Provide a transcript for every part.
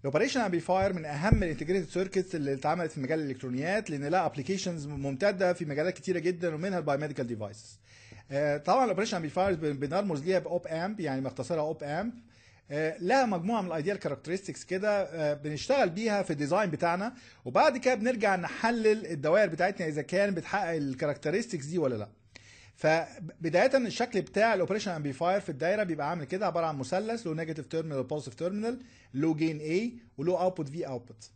ال operational amplifier من أهم الانتجريتد سيركتس اللي اتعملت في مجال الإلكترونيات لأن لها applications ممتدة في مجالات كتيرة جدا ومنها ال biomedical devices طبعا ال operational amplifiers بنرمز ليها ب op amp يعني مختصرها op amp. لها مجموعة من ال ideal characteristics كده آه، بنشتغل بيها في ال design بتاعنا. وبعد كده بنرجع نحلل الدوائر بتاعتنا إذا كان بتحقق ال characteristics دي ولا لأ. فبداية الشكل بتاع ال operational amplifier في الدايرة بيبقى عامل كده عبارة عن مثلث له negative terminal و positive terminal له gain A وله output V output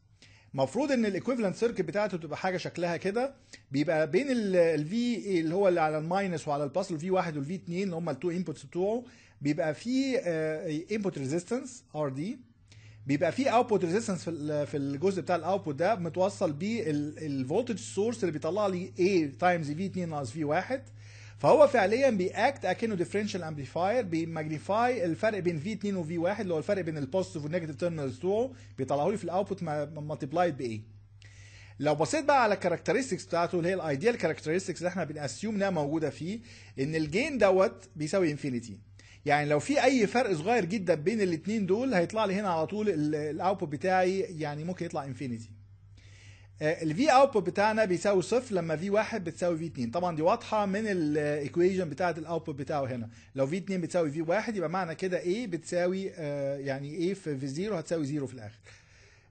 المفروض إن ال equivalent circuit بتاعته تبقى حاجة شكلها كده بيبقى بين ال V اللي هو اللي على الماينس وعلى البلس الفي 1 والفي 2 اللي هم ال two inputs بتوعه بيبقى في input resistance R d بيبقى في output resistance في ال- في الجزء بتاع ال output ده متوصل بال voltage source اللي بيطلع لي A times V 2 ناقص V 1 فهو فعليا بي act أكنه differential amplifier بي magnify الفرق بين V 2 و V 1 اللي هو الفرق بين ال positive وال negative terminals بتوعه بيطلعه لي في ال output multiplied ب A لو بصيت بقى على ال characteristics بتاعته اللي هي ال ideal characteristics اللي إحنا بن assume إنها موجودة فيه إن ال gain دوت بيساوي infinity يعني لو في أي فرق صغير جدا بين الاثنين دول هيطلع لي هنا على طول ال output بتاعي يعني ممكن يطلع infinity ال V output بتاعنا بيساوي صفر لما V واحد بتساوي V 2 طبعا دي واضحة من ال equation بتاعة ال output بتاعه هنا. لو V 2 بتساوي V 1 يبقى معنى كده A بتساوي آه، يعني في V 0 هتساوي 0 في الآخر.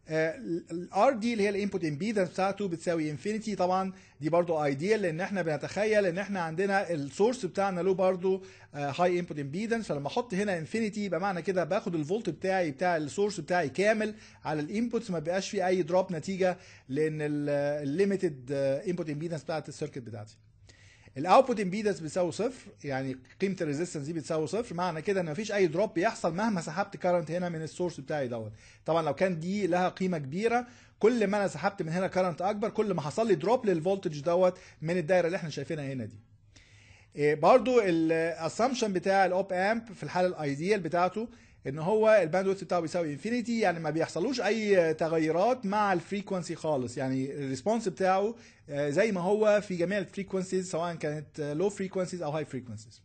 ال R d اللي هي ال input impedance بتاعته بتساوي infinity. طبعا دي برضو ideal لأن إحنا بنتخيل إن إحنا عندنا ال source بتاعنا له برضو high input impedance فلما أحط هنا infinity يبقى معنى كده باخد الفولت بتاعي بتاع ال source بتاعي كامل على ال inputs ما بيبقاش فيه أي drop نتيجة لأن ال limited input impedance بتاعت ال circuit بتاعتي. ال output impedance بيساوي صفر يعني قيمة ال resistance دي بتساوي صفر. معنى كده إن مفيش أي drop بيحصل مهما سحبت current هنا من ال source بتاعي دوت. طبعا لو كان دي لها قيمة كبيرة كل ما أنا سحبت من هنا current أكبر كل ما حصل لي drop لل voltage دوت من الدايرة اللي إحنا شايفينها هنا دي. إيه برضو ال assumption بتاع ال op amp في الحالة ال ideal بتاعته إن هو ال bandwidth بتاعه بيساوي infinity يعني ما بيحصلوش أي تغيرات مع ال frequency خالص. يعني ال response بتاعه آه، زي ما هو في جميع ال frequencies سواء كانت low frequencies أو high frequencies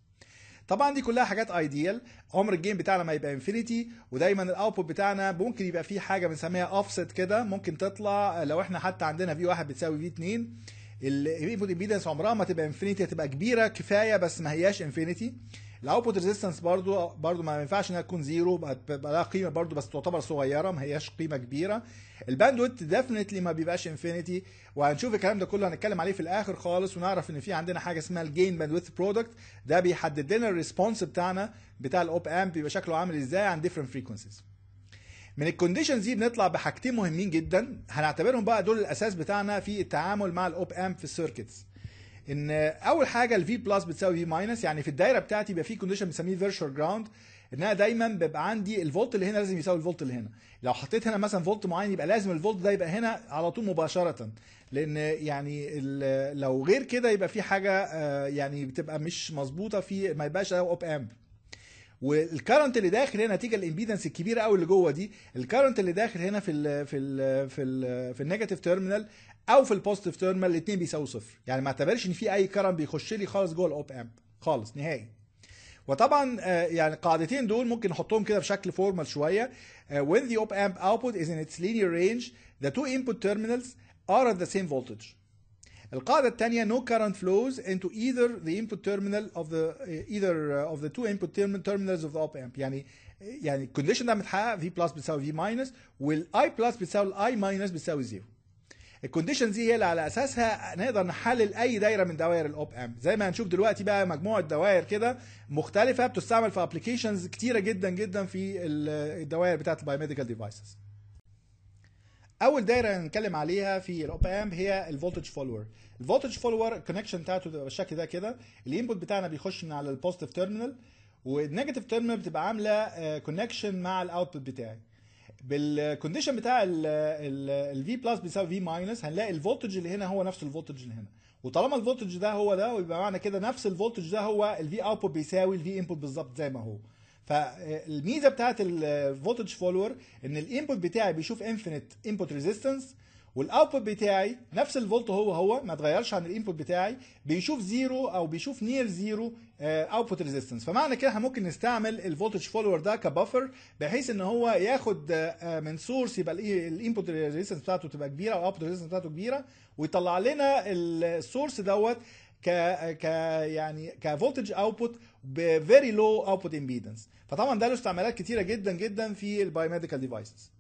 طبعا دي كلها حاجات ideal عمر ال gain بتاعنا ما يبقى infinity ودايما ال output بتاعنا ممكن يبقى فيه حاجة بنسميها اوفست كده ممكن تطلع لو إحنا حتى عندنا V 1 بتساوي V 2 ال input impedance عمرها ما تبقى infinity هتبقى كبيرة كفاية بس ما هياش infinity ال output resistance برضو برضو ما ينفعش إنها تكون zero بقى لها قيمة برضو بس تعتبر صغيرة ما هياش قيمة كبيرة. ال bandwidth definitely ما بيبقاش infinity وهنشوف الكلام ده كله هنتكلم عليه في الآخر خالص ونعرف إن في عندنا حاجة اسمها ال gain bandwidth product ده بيحدد لنا ال response بتاعنا بتاع ال op amp بيبقى شكله عامل إزاي عن different frequencies من ال conditions دي بنطلع بحاجتين مهمين جدا. هنعتبرهم بقى دول الأساس بتاعنا في التعامل مع ال op amp في ال circuits إن أول حاجة ال V plus بتساوي V minus يعني في الدايرة بتاعتي بيبقى في condition بنسميه virtual ground إن أنا دايما بيبقى عندي الفولت اللي هنا لازم يساوي الفولت اللي هنا. لو حطيت هنا مثلا فولت معين يبقى لازم الفولت ده يبقى هنا على طول مباشرة. لأن يعني لو غير كده يبقى في حاجة آه، يعني بتبقى مش مظبوطة في ما يبقاش op amp وال current اللي داخل هنا نتيجة ال impedance الكبيرة قوي اللي جوه دي ال current اللي داخل هنا في ال في ال في في ال negative terminal أو في ال positive terminal الاثنين بيساووا صفر. يعني ما اعتبرش إن في أي current بيخش لي خالص جوه ال op amp خالص نهائي. وطبعا آه، يعني القاعدتين دول ممكن نحطهم كده بشكل formal شوية. آه، when the op amp output is in its linear range the two input terminals are at the same voltage. القاعدة الثانية no current flows into either the input terminal of the آه، either of the two input terminals of the op amp. يعني يعني ال condition ده متحقق V plus بتساوي V minus وال I plus بتساوي I minus بتساوي 0 ال condition دي هي اللي على أساسها نقدر نحلل أي دايرة من دوائر ال op amp زي ما هنشوف دلوقتي بقى مجموعة دوائر كده مختلفة بتستعمل في applications كتيرة جدا جدا في الدوائر بتاعة ال biomedical devices أول دايرة هنتكلم عليها في ال op amp هي ال voltage follower ال voltage follower ال connection بتاعته بتبقى بالشكل ده كده. ال input بتاعنا بيخش من على ال positive terminal وال negative terminal بتبقى عاملة آه، connection مع ال output بتاعي. بال condition بتاع ال V plus بيساوي V minus هنلاقي ال voltage اللي هنا هو نفس ال voltage اللي هنا. وطالما ال voltage ده هو ده يبقى معنى كده نفس ال voltage ده هو ال V output بيساوي ال V input بالظبط زي ما هو. فالميزه بتاعت ال voltage follower إن ال input بتاعي بيشوف infinite input resistance وال output بتاعي نفس الفولت هو هو ما اتغيرش عن ال input بتاعي بيشوف زيرو أو بيشوف near zero output resistance فمعنى كده إحنا ممكن نستعمل ال voltage follower ده ك buffer بحيث إن هو ياخد آه، من source يبقى ال input resistance بتاعته تبقى كبيرة أو ال output resistance بتاعته كبيرة ويطلع لنا ال source دوت ك ك يعني ك voltage output ب very low output impedance فطبعا ده له استعمالات كتيرة جدا جدا في ال biomedical devices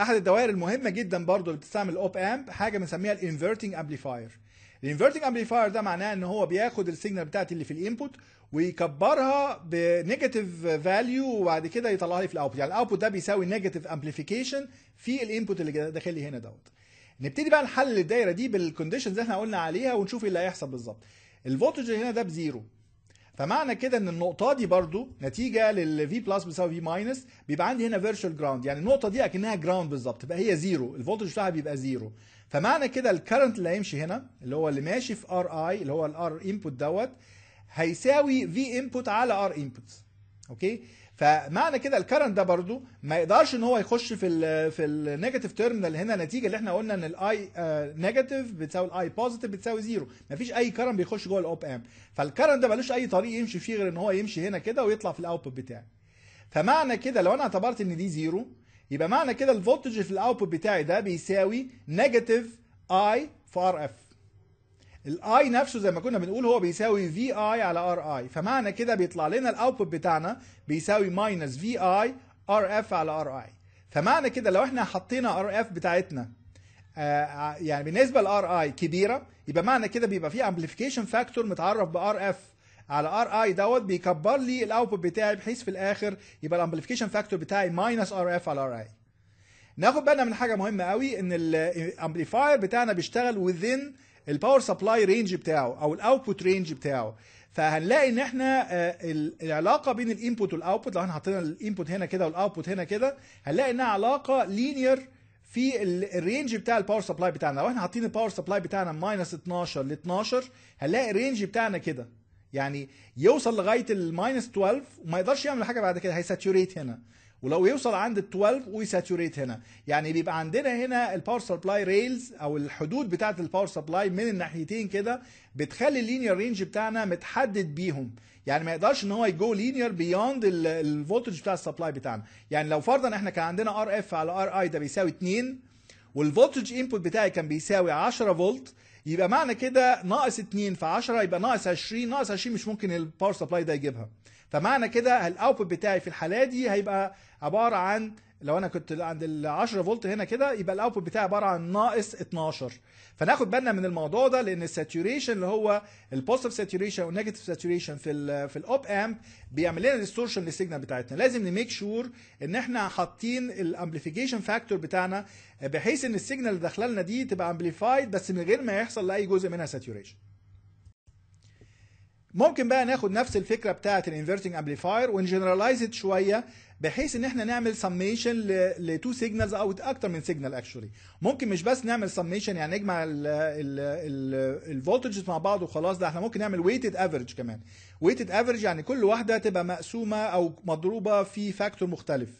أحد الدوائر المهمة جدا برضو اللي بتستعمل ال op amp حاجة بنسميها ال inverting amplifier ال inverting amplifier ده معناه إن هو بياخد ال signal بتاعتي اللي في ال input ويكبرها ب negative value وبعد كده يطلعها لي في ال output يعني ال output ده بيساوي negative amplification في ال input اللي داخل لي هنا دوت. نبتدي بقى نحلل الدايرة دي بال conditions اللي إحنا قلنا عليها ونشوف إيه اللي هيحصل بالظبط. ال voltage هنا ده بزيرو. فمعنى كده إن النقطة دي برضو نتيجة لل V plus بيساوي V minus بيبقى عندي هنا virtual ground يعني النقطة دي أكنها ground بالظبط تبقى هي زيرو ال voltage بتاعها بيبقى زيرو فمعنى كده ال current اللي هيمشي هنا اللي هو اللي ماشي في R i اللي هو ال R input دوت هيساوي V input على R input Okay فمعنى كده ال current ده برضو ما يقدرش ان هو يخش في ال في ال negative terminal هنا نتيجة اللي إحنا قلنا ان ال I negative بتساوي ال I positive بتساوي زيرو مفيش أي current بيخش جوه ال op amp فال current ده ملوش أي طريق يمشي فيه غير إن هو يمشي هنا كده ويطلع في ال output بتاعي. فمعنى كده لو أنا اعتبرت إن دي زيرو يبقى معنى كده ال voltage في ال output بتاعي ده بيساوي negative I في R f ال I نفسه زي ما كنا بنقول هو بيساوي V i على R i فمعنى كده بيطلع لنا ال output بتاعنا بيساوي minus V i R f على R i فمعنى كده لو إحنا حطينا R f بتاعتنا آه يعني بالنسبة ل R i كبيرة يبقى معنى كده بيبقى في amplification factor متعرف ب R f على R i دوت بيكبر لي ال output بتاعي بحيث في الآخر يبقى ال amplification factor بتاعي minus R f على R i ناخد بالنا من حاجة مهمة قوي إن ال amplifier بتاعنا بيشتغل within ال power supply range بتاعه أو ال output range بتاعه. فهنلاقي إن إحنا العلاقة بين ال input وال output لو إحنا حطينا ال input هنا كده وال output هنا كده هنلاقي إنها علاقة linear في ال range بتاع ال power supply بتاعنا. لو إحنا حاطين ال power supply بتاعنا minus 12 ل 12 هنلاقي ال range بتاعنا كده. يعني يوصل لغاية ال minus 12 وما يقدرش يعمل حاجة بعد كده هي saturate هنا. ولو يوصل عند ال 12 وي saturate هنا. يعني بيبقى عندنا هنا ال power supply rails أو الحدود بتاعة ال power supply من الناحيتين كده بتخلي ال linear range بتاعنا متحدد بيهم. يعني ما يقدرش إن هو ي go linear beyond ال voltage بتاع ال supply بتاعنا. يعني لو فرضا إحنا كان عندنا R f على R i ده بيساوي 2 وال voltage input بتاعي كان بيساوي 10 فولت يبقى معنى كده ناقص 2 في 10 يبقى ناقص 20 ناقص 20 مش ممكن ال power supply ده يجيبها. فمعنى كده ال output بتاعي في الحالة دي هيبقى عبارة عن لو أنا كنت عند ال 10 فولت هنا كده يبقى ال output بتاعي عبارة عن ناقص 12 فناخد بالنا من الموضوع ده لأن ال saturation اللي هو ال positive saturation وال negative saturation في ال في ال op amp بيعمل لنا distortion لل signal بتاعتنا. لازم ن make sure إن إحنا حاطين ال amplification factor بتاعنا بحيث إن ال signal اللي داخله لنا دي تبقى amplified بس من غير ما يحصل لأي جزء منها saturation ممكن بقى ناخد نفس الفكرة بتاعة ال inverting amplifier ون generalize شوية بحيث إن إحنا نعمل سميشن ل two signals أو أكتر من signal actually ممكن مش بس نعمل سميشن يعني نجمع ال voltages مع بعض وخلاص ده إحنا ممكن نعمل weighted average كمان. weighted average يعني كل واحدة تبقى مقسومة أو مضروبة في factor مختلف.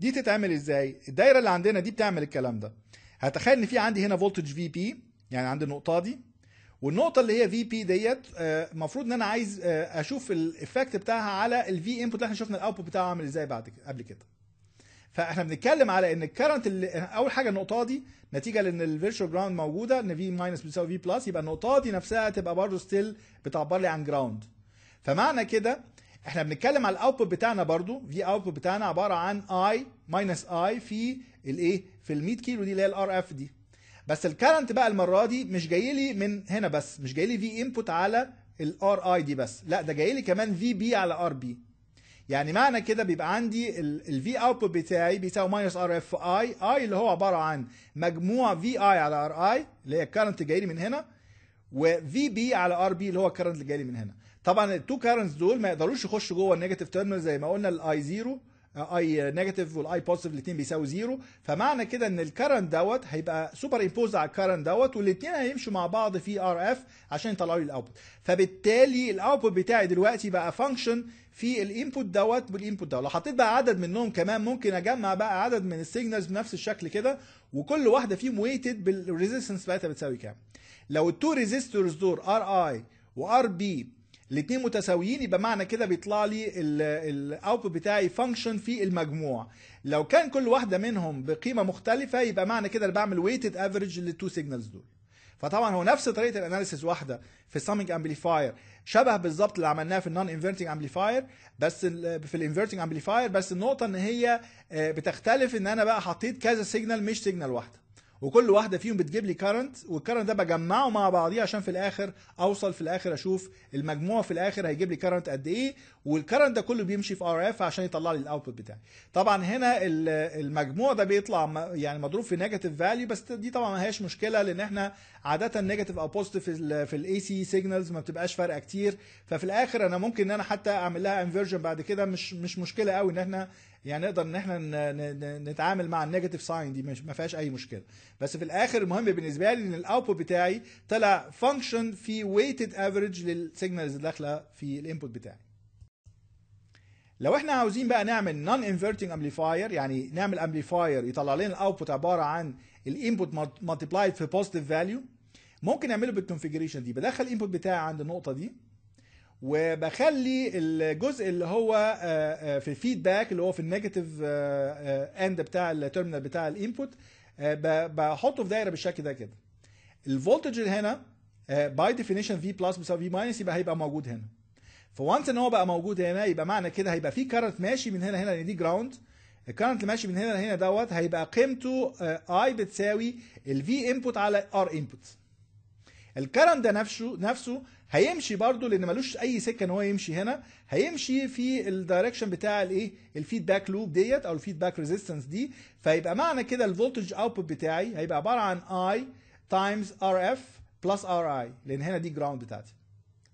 دي تتعمل إزاي؟ الدايرة اللي عندنا دي بتعمل الكلام ده. هتخيل إن في عندي هنا voltage V b يعني عندي النقطة دي. والنقطة اللي هي V b ديت المفروض إن أنا عايز أشوف ال effect بتاعها على ال V input اللي إحنا شفنا ال output بتاعه عامل إزاي بعد كده قبل كده. فإحنا بنتكلم على إن ال current أول حاجة النقطة دي نتيجة لإن ال virtual ground موجودة إن V minus بتساوي V plus يبقى النقطة دي نفسها تبقى برضه still بتعبر لي عن ground فمعنى كده إحنا بنتكلم على ال output بتاعنا برضو V output بتاعنا عبارة عن I minus I في الايه في ال 100 كيلو دي اللي هي ال R f دي. بس ال current بقى المرة دي مش جاي لي من هنا بس مش جاي لي V input على ال R i دي بس لا ده جاي لي كمان V b على R b يعني معنى كده بيبقى عندي ال V output بتاعي بيساوي minus R f I I اللي هو عبارة عن مجموع V i على R i اللي هي ال current جاي لي من هنا و V b على R b اللي هو ال current اللي جاي لي من هنا. طبعا ال two currents دول ما يقدروش يخشوا جوه ال negative terminal زي ما قلنا ال I zero I negative وال I positive الاثنين بيساوي زيرو فمعنى كده إن ال current دوت هيبقى superimposed على ال current دوت والاثنين هيمشوا مع بعض في R f عشان يطلعوا لي ال output فبالتالي ال output بتاعي دلوقتي بقى function في ال input دوت وال input دوت. لو حطيت بقى عدد منهم كمان ممكن أجمع بقى عدد من ال signals بنفس الشكل كده وكل واحدة فيهم weighted بال resistance بتاعتها بتساوي كام؟ لو ال two resistors دول RA و RB الاثنين متساويين يبقى معنى كده بيطلع لي ال output بتاعي function في المجموع. لو كان كل واحدة منهم بقيمة مختلفة يبقى معنى كده أنا بعمل weighted average لل two signals دول. فطبعا هو نفس طريقة ال analysis واحدة في ال summing amplifier شبه بالظبط اللي عملناه في ال non-inverting amplifier بس في ال inverting amplifier بس النقطة إن هي آه، بتختلف إن أنا بقى حطيت كذا signal مش signal واحدة. وكل واحدة فيهم بتجيب لي current وال current ده بجمعه مع بعضيه عشان في الآخر أوصل في الآخر أشوف المجموع في الآخر هيجيب لي current قد إيه وال current ده كله بيمشي في RF عشان يطلع لي ال output بتاعي. طبعا هنا ال- المجموع ده بيطلع يعني مضروب في negative value بس دي طبعا ما هياش مشكلة لأن إحنا عادة negative أو positive في ال AC signals ما بتبقاش فارقة كتير. ففي الآخر أنا ممكن إن أنا حتى أعمل لها inversion بعد كده مش مش مشكلة قوي إن إحنا يعني نقدر ان إحنا نتعامل مع ال negative sign دي ما فيهاش اي مشكلة. بس في الآخر المهم بالنسبة لي ان ال output بتاعي طلع function في weighted average لل signals اللي داخلة في ال input بتاعي. لو إحنا عاوزين بقى نعمل non-inverting amplifier يعني نعمل amplifier يطلع لنا ال output عبارة عن ال input multiplied في positive value ممكن نعمله بال configuration دي. بدخل ال input بتاعي عند النقطة دي. وبخلي الجزء اللي هو آه، آه، في ال feedback اللي هو في ال negative end بتاع ال terminal بتاع ال input بحطه في دايرة بالشكل ده كده. ال voltage اللي هنا by definition V plus بيساوي V minus يبقى هيبقى موجود هنا. ف once ان هو بقى موجود هنا يبقى معنى كده هيبقى في current ماشي من هنا هنا دي ground ال current اللي ماشي من هنا لهنا دوت هيبقى قيمته I بتساوي ال V input على R input ال current ده نفسه نفسه هيمشي برضو لأن ملوش أي سكة إن هو يمشي هنا. هيمشي في ال direction بتاع الايه ال feedback loop ديت أو ال feedback resistance دي. فيبقى معنى كده ال voltage output بتاعي هيبقى عبارة عن I times RF plus Ri لأن هنا دي ground بتاعتي.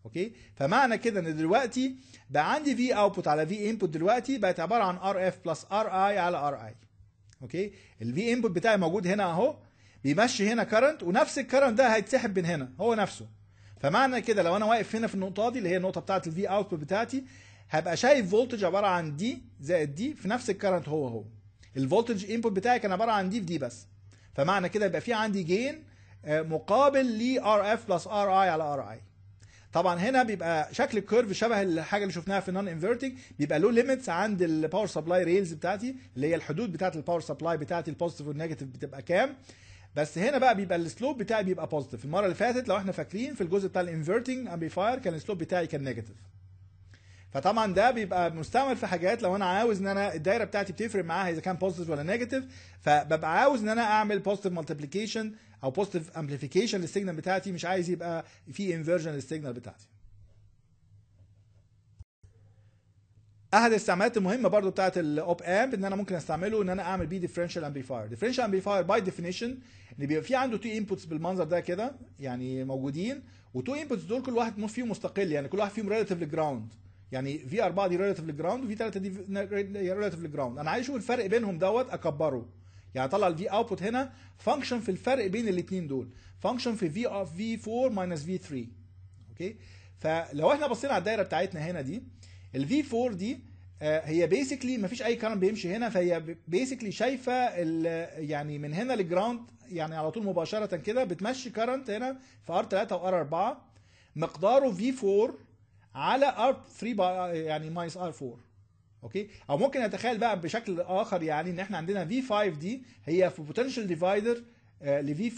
okay؟ فمعنى كده إن دلوقتي بقى عندي V output على V input دلوقتي بقت عبارة عن RF plus Ri على Ri okay ال V input بتاعي موجود هنا أهو. بيمشي هنا current ونفس ال current ده هيتسحب من هنا هو نفسه. فمعنى كده لو أنا واقف هنا في النقطة دي اللي هي النقطة بتاعه ال V output بتاعتي هبقى شايف voltage عبارة عن دي زائد دي في نفس ال current هو هو. ال voltage input بتاعي كان عبارة عن دي في دي بس. فمعنى كده يبقى في عندي gain مقابل ل RF plus Ri على Ri طبعا هنا بيبقى شكل ال curve شبه الحاجة اللي شفناها في ال non-inverting بيبقى له limits عند ال power supply rails بتاعتي اللي هي الحدود بتاعت ال power supply بتاعتي ال positive وال negative بتبقى كام؟ بس هنا بقى بيبقى ال slope بتاعي بيبقى positive المرة اللي فاتت لو إحنا فاكرين في الجزء بتاع ال inverting amplifier كان ال slope بتاعي كان negative فطبعا ده بيبقى مستعمل في حاجات لو أنا عاوز إن أنا الدايرة بتاعتي بتفرق معاها إذا كان positive ولا negative فببقى عاوز إن أنا أعمل positive multiplication أو positive amplification لل signal بتاعتي مش عايز يبقى في inversion لل signal بتاعتي. أحد الاستعمالات المهمة برضو بتاعت ال op amp إن أنا ممكن أستعمله إن أنا أعمل بيه differential amplifier differential amplifier by definition إن بيبقى في عنده two inputs بالمنظر ده كده يعني موجودين و two inputs دول كل واحد فيهم مستقل يعني كل واحد فيهم relative لل ground يعني V 4 دي relative لل ground و V 3 دي relative لل ground أنا عايز أشوف الفرق بينهم دوت أكبره. يعني أطلع ال V output هنا function في الفرق بين الاثنين دول. function في V of V 4 minus V 3 okay فلو إحنا بصينا على الدايرة بتاعتنا هنا دي ال V 4 دي آه، هي basically مفيش أي current بيمشي هنا فهي basically شايفة يعني من هنا لل ground يعني على طول مباشرة كده بتمشي current هنا في R 3 و R 4 مقداره V 4 على R 3 بقى- يعني minus R 4 okay؟ أو ممكن نتخيل بقى بشكل آخر يعني إن إحنا عندنا V 5 دي هي في potential divider ل V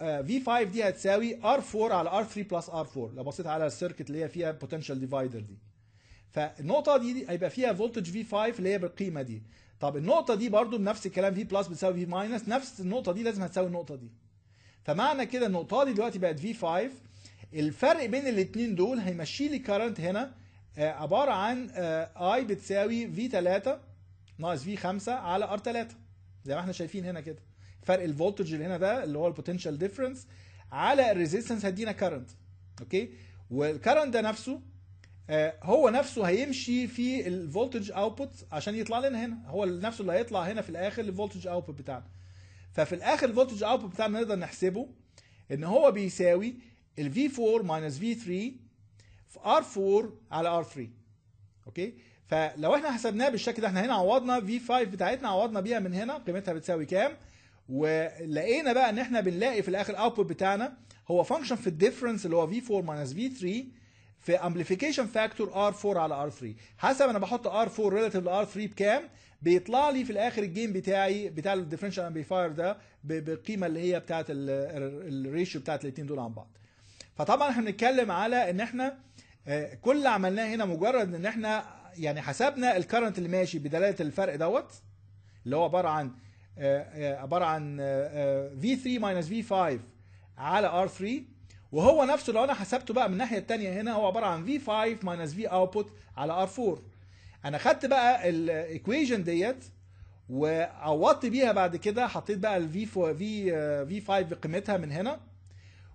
4 V 5 دي هتساوي R 4 على R 3 plus R 4 لو بصيت على ال circuit اللي هي فيها potential divider دي. فالنقطة دي هيبقى فيها voltage V 5 اللي هي بالقيمة دي. طب النقطة دي برضو بنفس الكلام V plus بتساوي V minus نفس النقطة دي لازم هتساوي النقطة دي. فمعنى كده النقطة دي دلوقتي بقت V 5 الفرق بين الاثنين دول هيمشي لي current هنا آه، عبارة عن I بتساوي V 3 ناقص V 5 على R 3 زي ما إحنا شايفين هنا كده. فرق ال voltage اللي هنا ده اللي هو ال potential difference على ال resistance هيدينا current okay؟ وال current ده نفسه آه، هو نفسه هيمشي في ال voltage output عشان يطلع لنا هنا. هو نفسه اللي هيطلع هنا في الآخر ال voltage output بتاعنا. ففي الآخر ال voltage output بتاعنا نقدر نحسبه إن هو بيساوي ال V4 minus V3 في R4 على R3 okay؟ فلو إحنا حسبناه بالشكل ده إحنا هنا عوضنا V5 بتاعتنا عوضنا بيها من هنا قيمتها بتساوي كام؟ ولقينا بقى إن إحنا بنلاقي في الآخر output بتاعنا هو function في ال difference اللي هو V4 minus V3 في amplification factor R4 على R3 حسب أنا بحط R4 relative ل R3 بكام؟ بيطلع لي في الآخر الجيم بتاعي بتاع ال differential amplifier ده بالقيمة اللي هي بتاعت ال ratio بتاعت الاثنين دول عن بعض. فطبعا إحنا بنتكلم على إن إحنا آه، كل اللي عملناه هنا مجرد إن إحنا يعني حسبنا ال current اللي ماشي بدلالة الفرق دوت اللي هو عبارة عن آه، آه، عبارة عن آه، آه، V3 minus V5 على R3 وهو نفسه لو أنا حسبته بقى من الناحية الثانية هنا هو عبارة عن V5 minus V output على R4 أنا خدت بقى ال equation ديت وعوضت بيها بعد كده حطيت بقى ال V V V 5 بقيمتها من هنا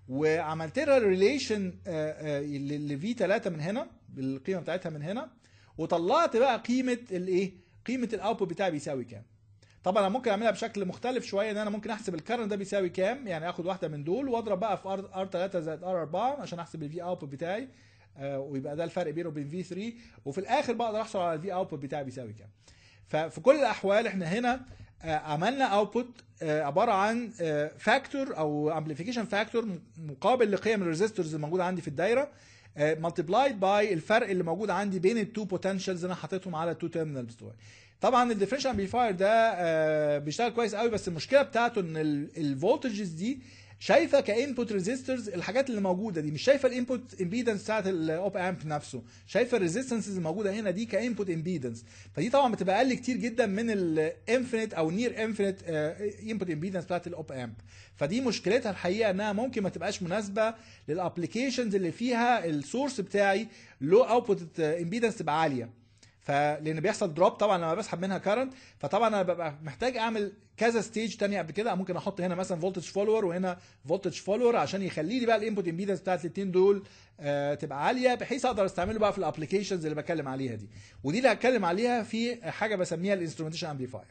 وعملت لها relation ل V 3 من هنا بالقيمة بتاعتها من هنا وطلعت بقى قيمة الايه قيمة ال output بتاعي بيساوي كام؟ طبعا أنا ممكن أعملها بشكل مختلف شوية إن أنا ممكن أحسب ال current ده بيساوي كام؟ يعني آخد واحدة من دول وأضرب بقى في R 3 زائد R 4 عشان أحسب ال V output بتاعي آه، ويبقى ده الفرق بينه وبين V 3 وفي الآخر بقدر أحصل على ال V output بتاعي بيساوي كام. ففي كل الأحوال إحنا هنا آه، عملنا output عبارة عن factor أو amplification factor مقابل لقيم ال resistors الموجودة عندي في الدايرة. multiplied by الفرق اللي موجود عندي بين ال two potentials أنا حاططهم على ال two terminals بتوعي طبعا ال differential amplifier ده آه، بيشتغل كويس قوي بس المشكلة بتاعته إن ال voltages دي شايفة ك input resistors الحاجات اللي موجودة دي مش شايفة ال input impedance بتاعت ال op amp نفسه. شايفة ال resistances الموجودة هنا دي ك input impedance فدي طبعا بتبقى أقل كتير جدا من ال infinite أو near infinite input impedance بتاعت ال op amp فدي مشكلتها الحقيقة إنها ممكن ما تبقاش مناسبة لل applications اللي فيها ال source بتاعي لو output impedance تبقى عالية. فلأن بيحصل drop طبعا لما بسحب منها current فطبعا أنا ببقى محتاج أعمل كذا stage تانية قبل كده ممكن أحط هنا مثلا voltage follower وهنا voltage follower عشان يخلي لي بقى ال input impedance بتاعت الاثنين دول آه تبقى عالية بحيث أقدر أستعمله بقى في ال applications اللي بتكلم عليها دي. ودي اللي هتكلم عليها في حاجة بسميها ال instrumentation amplifier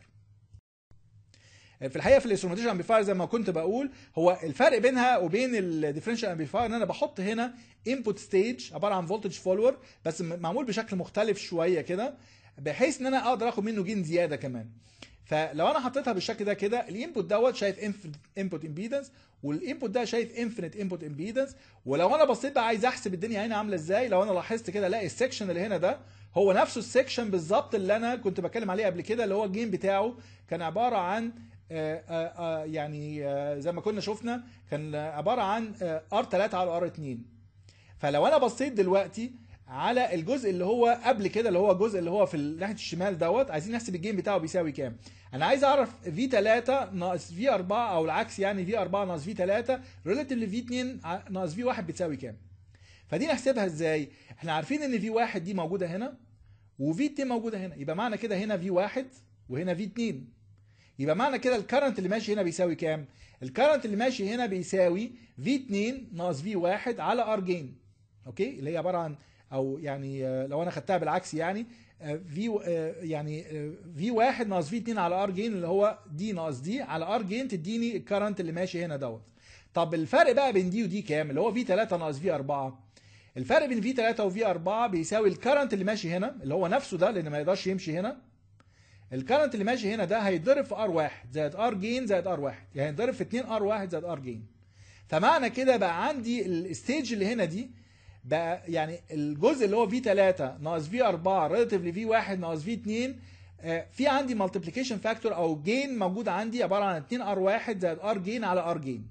في الحقيقة في ال instrumentation amplifier زي ما كنت بقول هو الفرق بينها وبين ال differential amplifier إن أنا بحط هنا input stage عبارة عن voltage follower بس معمول بشكل مختلف شوية كده بحيث إن أنا أقدر آخد منه gain زيادة كمان. فلو أنا حطيتها بالشكل ده كده ال input دوت شايف input impedance وال input ده شايف infinite input impedance ولو أنا بصيت بقى عايز أحسب الدنيا هنا عاملة إزاي لو أنا لاحظت كده ألاقي ال section اللي هنا ده هو نفسه ال section بالظبط اللي أنا كنت بتكلم عليه قبل كده اللي هو ال gain بتاعه كان عبارة عن يعني آآ زي ما كنا شفنا كان عبارة عن R3 على R2 فلو أنا بصيت دلوقتي على الجزء اللي هو قبل كده اللي هو الجزء اللي هو في ناحية الشمال دوت عايزين نحسب الجيم بتاعه بيساوي كام. أنا عايز أعرف V 3 ناقص V 4 أو العكس يعني V 4 ناقص V 3 relative ل V 2 ناقص V 1 بتساوي كام. فدي نحسبها إزاي؟ إحنا عارفين إن V 1 دي موجودة هنا و V 2 موجودة هنا. يبقى معنى كده هنا V 1 وهنا V 2 يبقى معنى كده ال current اللي ماشي هنا بيساوي كام؟ ال current اللي ماشي هنا بيساوي V 2 ناقص V 1 على R gain okay؟ اللي هي عبارة عن أو يعني لو أنا خدتها بالعكس يعني V يعني V 1 ناقص V 2 على R gain اللي هو دي ناقص دي على R gain تديني ال current اللي ماشي هنا دوت. طب الفرق بقى بين دي ودي كام؟ اللي هو V 3 ناقص V 4 الفرق بين V 3 و V 4 بيساوي ال current اللي ماشي هنا اللي هو نفسه ده لأن ما يقدرش يمشي هنا ال current اللي ماشي هنا ده هيتضرب في R 1 زائد R gain زائد R 1 يعني هيتضرب في 2 R 1 زائد R gain فمعنى كده بقى عندي ال stage اللي هنا دي بقى يعني الجزء اللي هو V 3 ناقص V 4 relative ل V 1 ناقص V 2 في عندي multiplication factor أو gain موجود عندي عبارة عن 2 R 1 زائد R gain على R gain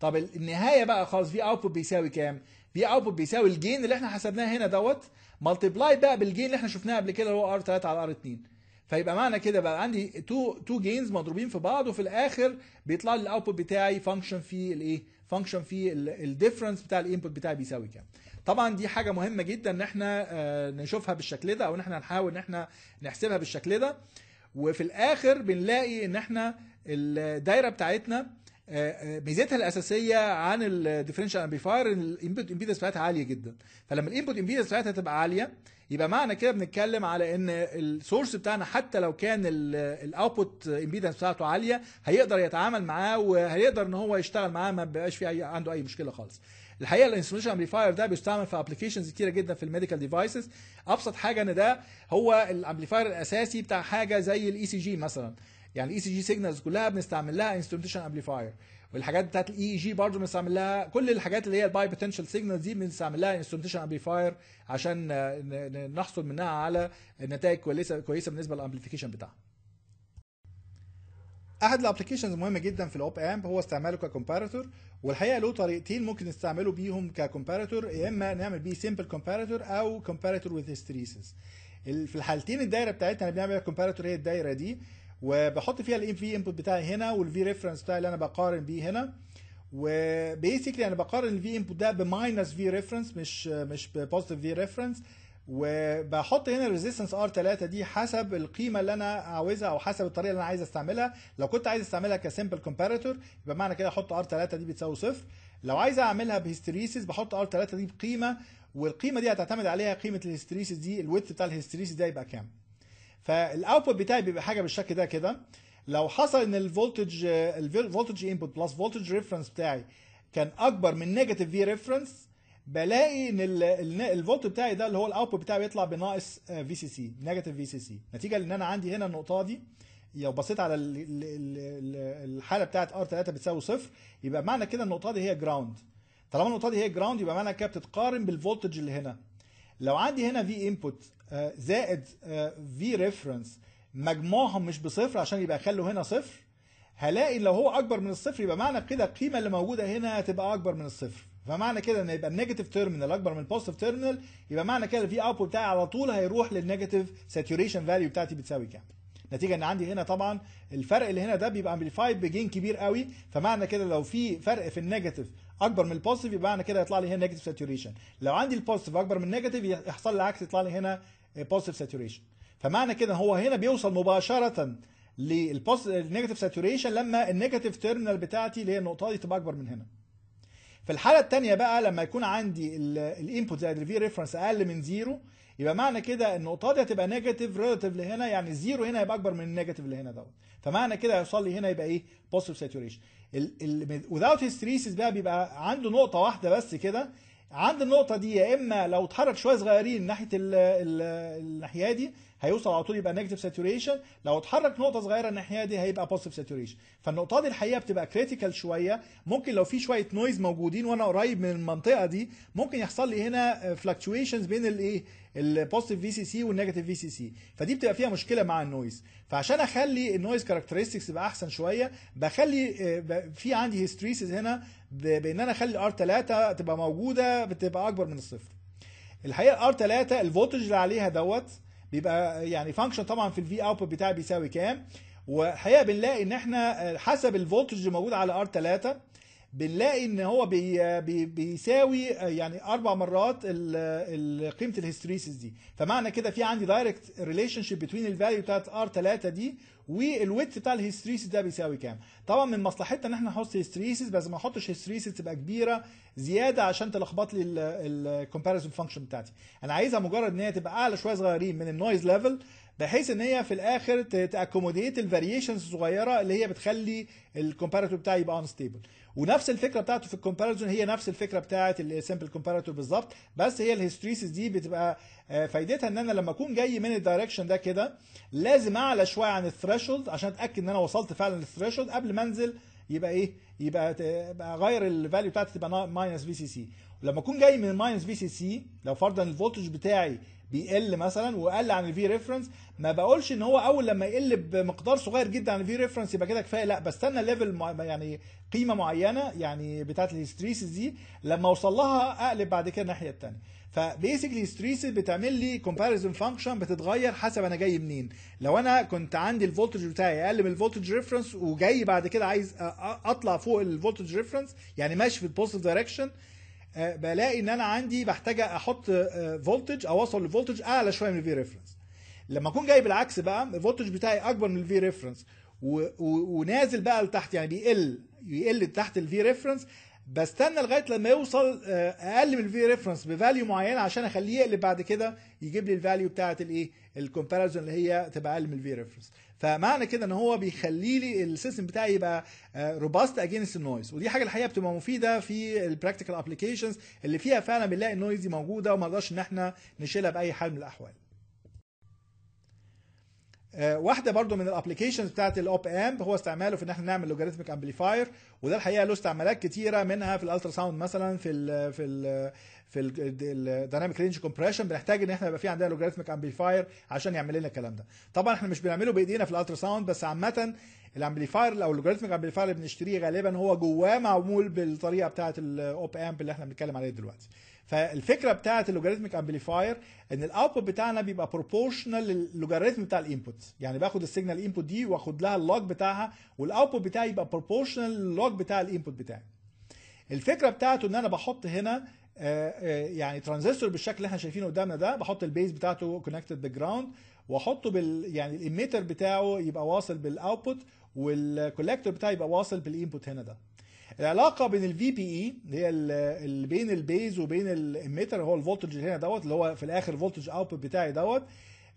طب النهاية بقى خلاص V output بيساوي كام؟ V output بيساوي ال gain اللي إحنا حسبناه هنا دوت multiply بقى بال gain اللي إحنا شفناه قبل كده اللي هو R 3 على R 2 فيبقى معنى كده بقى عندي two two gains مضروبين في بعض وفي الآخر بيطلع لي ال output بتاعي function في الإيه؟ function في ال difference بتاع ال input بتاعي بيساوي كام. طبعا دي حاجة مهمة جدا إن إحنا نشوفها بالشكل ده أو إن إحنا نحاول إن إحنا نحسبها بالشكل ده. وفي الآخر بنلاقي إن إحنا الدايرة بتاعتنا ميزتها الأساسية عن ال differential amplifier إن ال input impedance بتاعتها عالية جدا. فلما ال input impedance بتاعتها تبقى عالية يبقى معنى كده بنتكلم على إن ال source بتاعنا حتى لو كان ال output impedance بتاعته عالية هيقدر يتعامل معاه وهيقدر إن هو يشتغل معاه ما بقاش في أي عنده أي مشكلة خالص. الحقيقة ال instrumentation amplifier ده بيستعمل في applications كتيرة جدا في ال medical devices أبسط حاجة إن ده هو ال amplifier الأساسي بتاع حاجة زي ال ECG مثلا. يعني ال ECG signals كلها بنستعمل لها instrumentation amplifier والحاجات بتاعت ال EEG برضه بنستعمل لها. كل الحاجات اللي هي ال biopotential signals دي بنستعمل لها instrumentation amplifier عشان نحصل منها على نتائج كويسه كويسة بالنسبة لل amplification بتاعها. أحد ال applications المهمه جدا في ال op amp هو استعماله ك comparator والحقيقة له طريقتين ممكن نستعمله بيهم ك comparator يا إما نعمل بيه simple comparator أو comparator with hysteresis في الحالتين الدايرة بتاعتنا اللي بنعمل comparator هي الدايرة دي. وبحط فيها ال ام V input بتاعي هنا وال V reference بتاعي اللي أنا بقارن بيه هنا. و basically أنا بقارن ال V input ده ب minus V reference مش مش ب positive V reference وبحط هنا ال resistance R 3 دي حسب القيمة اللي أنا عاوزها أو حسب الطريقة اللي أنا عايز أستعملها. لو كنت عايز أستعملها ك simple comparator يبقى معنى كده أحط R 3 دي بتساوي صفر. لو عايز أعملها ب hysteresis بحط R 3 دي بقيمة. والقيمة دي هتعتمد عليها قيمة ال hysteresis دي ال width بتاع ال hysteresis ده يبقى كام. فال output بتاعي بيبقى حاجة بالشكل ده كده. لو حصل إن ال voltage ال voltage input plus voltage reference بتاعي كان أكبر من negative V reference بلاقي إن الفولت بتاعي ده اللي هو ال output بتاعي بيطلع بناقص في سي سي نيجاتيف في سي سي نتيجة لإن أنا عندي هنا النقطة دي لو بصيت على الحالة بتاعت R 3 بتساوي صفر يبقى معنى كده النقطة دي هي ground طالما النقطة دي هي ground يبقى معنى كده بتتقارن بال voltage اللي هنا. لو عندي هنا V input زائد V reference مجموعهم مش بصفر عشان يبقى خلوا هنا صفر هلاقي لو هو أكبر من الصفر يبقى معنى كده القيمة اللي موجودة هنا هتبقى أكبر من الصفر. فمعنى كده إن يبقى ال negative terminal أكبر من ال positive terminal يبقى معنى كده ال V output بتاعي على طول هيروح لل negative saturation value بتاعتي بتساوي كام. نتيجة إن عندي هنا طبعا الفرق اللي هنا ده بيبقى amplified ب gain كبير قوي فمعنى كده لو في فرق في ال negative أكبر من ال positive يبقى معنى كده يطلع لي هنا negative saturation لو عندي ال positive أكبر من ال negative يحصل لي العكس يطلع لي هنا positive saturation فمعنى كده هو هنا بيوصل مباشرة لل negative saturation لما ال negative terminal بتاعتي اللي هي النقطة دي تبقى أكبر من هنا. في الحالة الثانية بقى لما يكون عندي ال input زائد ال V reference أقل من zero يبقى معنى كده النقطة دي هتبقى negative relative لهنا يعني ال zero هنا يبقى أكبر من ال negative اللي هنا دوت. فمعنى كده هيوصل لي هنا يبقى إيه؟ positive saturation without hysteresis بقى بيبقى عنده نقطة واحدة بس كده. عند النقطة دي يا إما لو اتحرك شوية صغيرين ناحية الناحية دي هيوصل على طول يبقى negative saturation لو اتحرك نقطة صغيرة الناحية دي هيبقى positive saturation فالنقطة دي الحقيقة بتبقى critical شوية. ممكن لو في شوية noise موجودين وأنا قريب من المنطقة دي ممكن يحصل لي هنا fluctuations بين الايه ال positive VCC وال negative VCC فدي بتبقى فيها مشكلة مع ال noise فعشان أخلي ال noise characteristics تبقى أحسن شوية بخلي في عندي hysteresis هنا بإن أنا أخلي R 3 تبقى موجودة بتبقى أكبر من الصفر. الحقيقة R 3 ال voltage اللي عليها دوت بيبقى يعني function طبعا في ال V output بتاعي بيساوي كام؟ والحقيقة بنلاقي إن إحنا حسب ال voltage اللي موجود على R 3 بنلاقي إن هو بي بي بيساوي يعني أربع مرات قيمة ال hysteresis دي. فمعنى كده في عندي direct relationship بين ال value بتاعت R 3 دي وال width بتاع ال hysteresis ده بيساوي كام. طبعا من مصلحتنا إن إحنا نحط hysteresis بس ما احطش hysteresis تبقى كبيرة زيادة عشان تلخبط لي ال comparison function بتاعتي. أنا عايزها مجرد إن هي تبقى أعلى شوية صغيرين من ال noise level بحيث إن هي في الآخر ت accommodate ال variations الصغيرة اللي هي بتخلي ال comparator بتاعي يبقى unstable ونفس الفكرة بتاعته في ال comparison هي نفس الفكرة بتاعه ال simple comparator بالظبط بس هي ال hysteresis دي بتبقى فايدتها إن أنا لما أكون جاي من ال direction ده كده لازم أعلى شوية عن ال threshold عشان أتأكد إن أنا وصلت فعلا لل threshold قبل ما أنزل يبقى إيه؟ يبقى يبقى اغير ال value بتاعتي تبقى minus VCC ولما أكون جاي من minus VCC لو فرضا ال voltage بتاعي بيقل مثلا واقل عن ال V reference ما بقولش إن هو أول لما يقل بمقدار صغير جدا عن ال V reference يبقى كده كفاية. لا بستنى level يعني قيمة معينة يعني بتاعه ال hysteresis دي لما أوصل لها أقلب بعد كده الناحية الثانية ف basically hysteresis بتعمل لي comparison function بتتغير حسب أنا جاي منين. لو أنا كنت عندي ال voltage بتاعي أقل من ال voltage reference وجاي بعد كده عايز اطلع فوق ال voltage reference يعني ماشي في ال positive direction بلاقي إن أنا عندي بحتاج أحط voltage أو أوصل ل voltage أعلى شوية من ال V reference لما أكون جاي بالعكس بقى ال voltage بتاعي أكبر من ال V reference ونازل بقى لتحت يعني بيقل يقل تحت ال V reference بستنى لغاية لما يوصل أقل من ال V reference ب value معينه عشان أخليه يقلب بعد كده يجيب لي ال value بتاعة الايه ال comparison اللي هي تبقى أقل من ال V reference فمعنى كده إن هو بيخلي لي ال system بتاعي يبقى robust against ال noise ودي حاجة الحقيقة بتبقى مفيدة في ال practical applications اللي فيها فعلا بنلاقي ال noise دي موجودة وما نقدرش إن إحنا نشيلها بأي حال من الأحوال. واحدة برضو من ال applications بتاعت ال op amp هو استعماله في إن إحنا نعمل logarithmic amplifier وده الحقيقة له استعمالات كتيرة منها في ال ultrasound مثلا في ال في ال في ال dynamic range compression بنحتاج إن إحنا يبقى في عندنا logarithmic amplifier عشان يعمل لنا الكلام ده. طبعا إحنا مش بنعمله بإيدينا في ال ultrasound بس عامة ال amplifier أو ال logarithmic amplifier اللي بنشتريه غالبا هو جواه معمول بالطريقة بتاعه ال op amp اللي إحنا بنتكلم عليه دلوقتي. فالفكرة بتاعه ال logarithmic amplifier إن ال output بتاعنا بيبقى proportional لل logarithm بتاع ال input يعني باخد ال signal input دي وآخد لها اللوج بتاعها والاوتبوت بتاعي يبقى بروبورشنال للوج بتاع الانبوت بتاعي. الفكرة بتاعته إن أنا بحط هنا آه، آه، يعني ترانزستور بالشكل اللي إحنا شايفينه قدامنا ده بحط ال base بتاعته connected بال ground وأحطه بال يعني ال emitter بتاعه يبقى واصل بال output وال collector بتاعي يبقى واصل بال input هنا ده. العلاقة بين ال VBE اللي هي اللي بين ال base وبين ال emitter هو ال voltage هنا دوت اللي هو في الآخر ال voltage output بتاعي دوت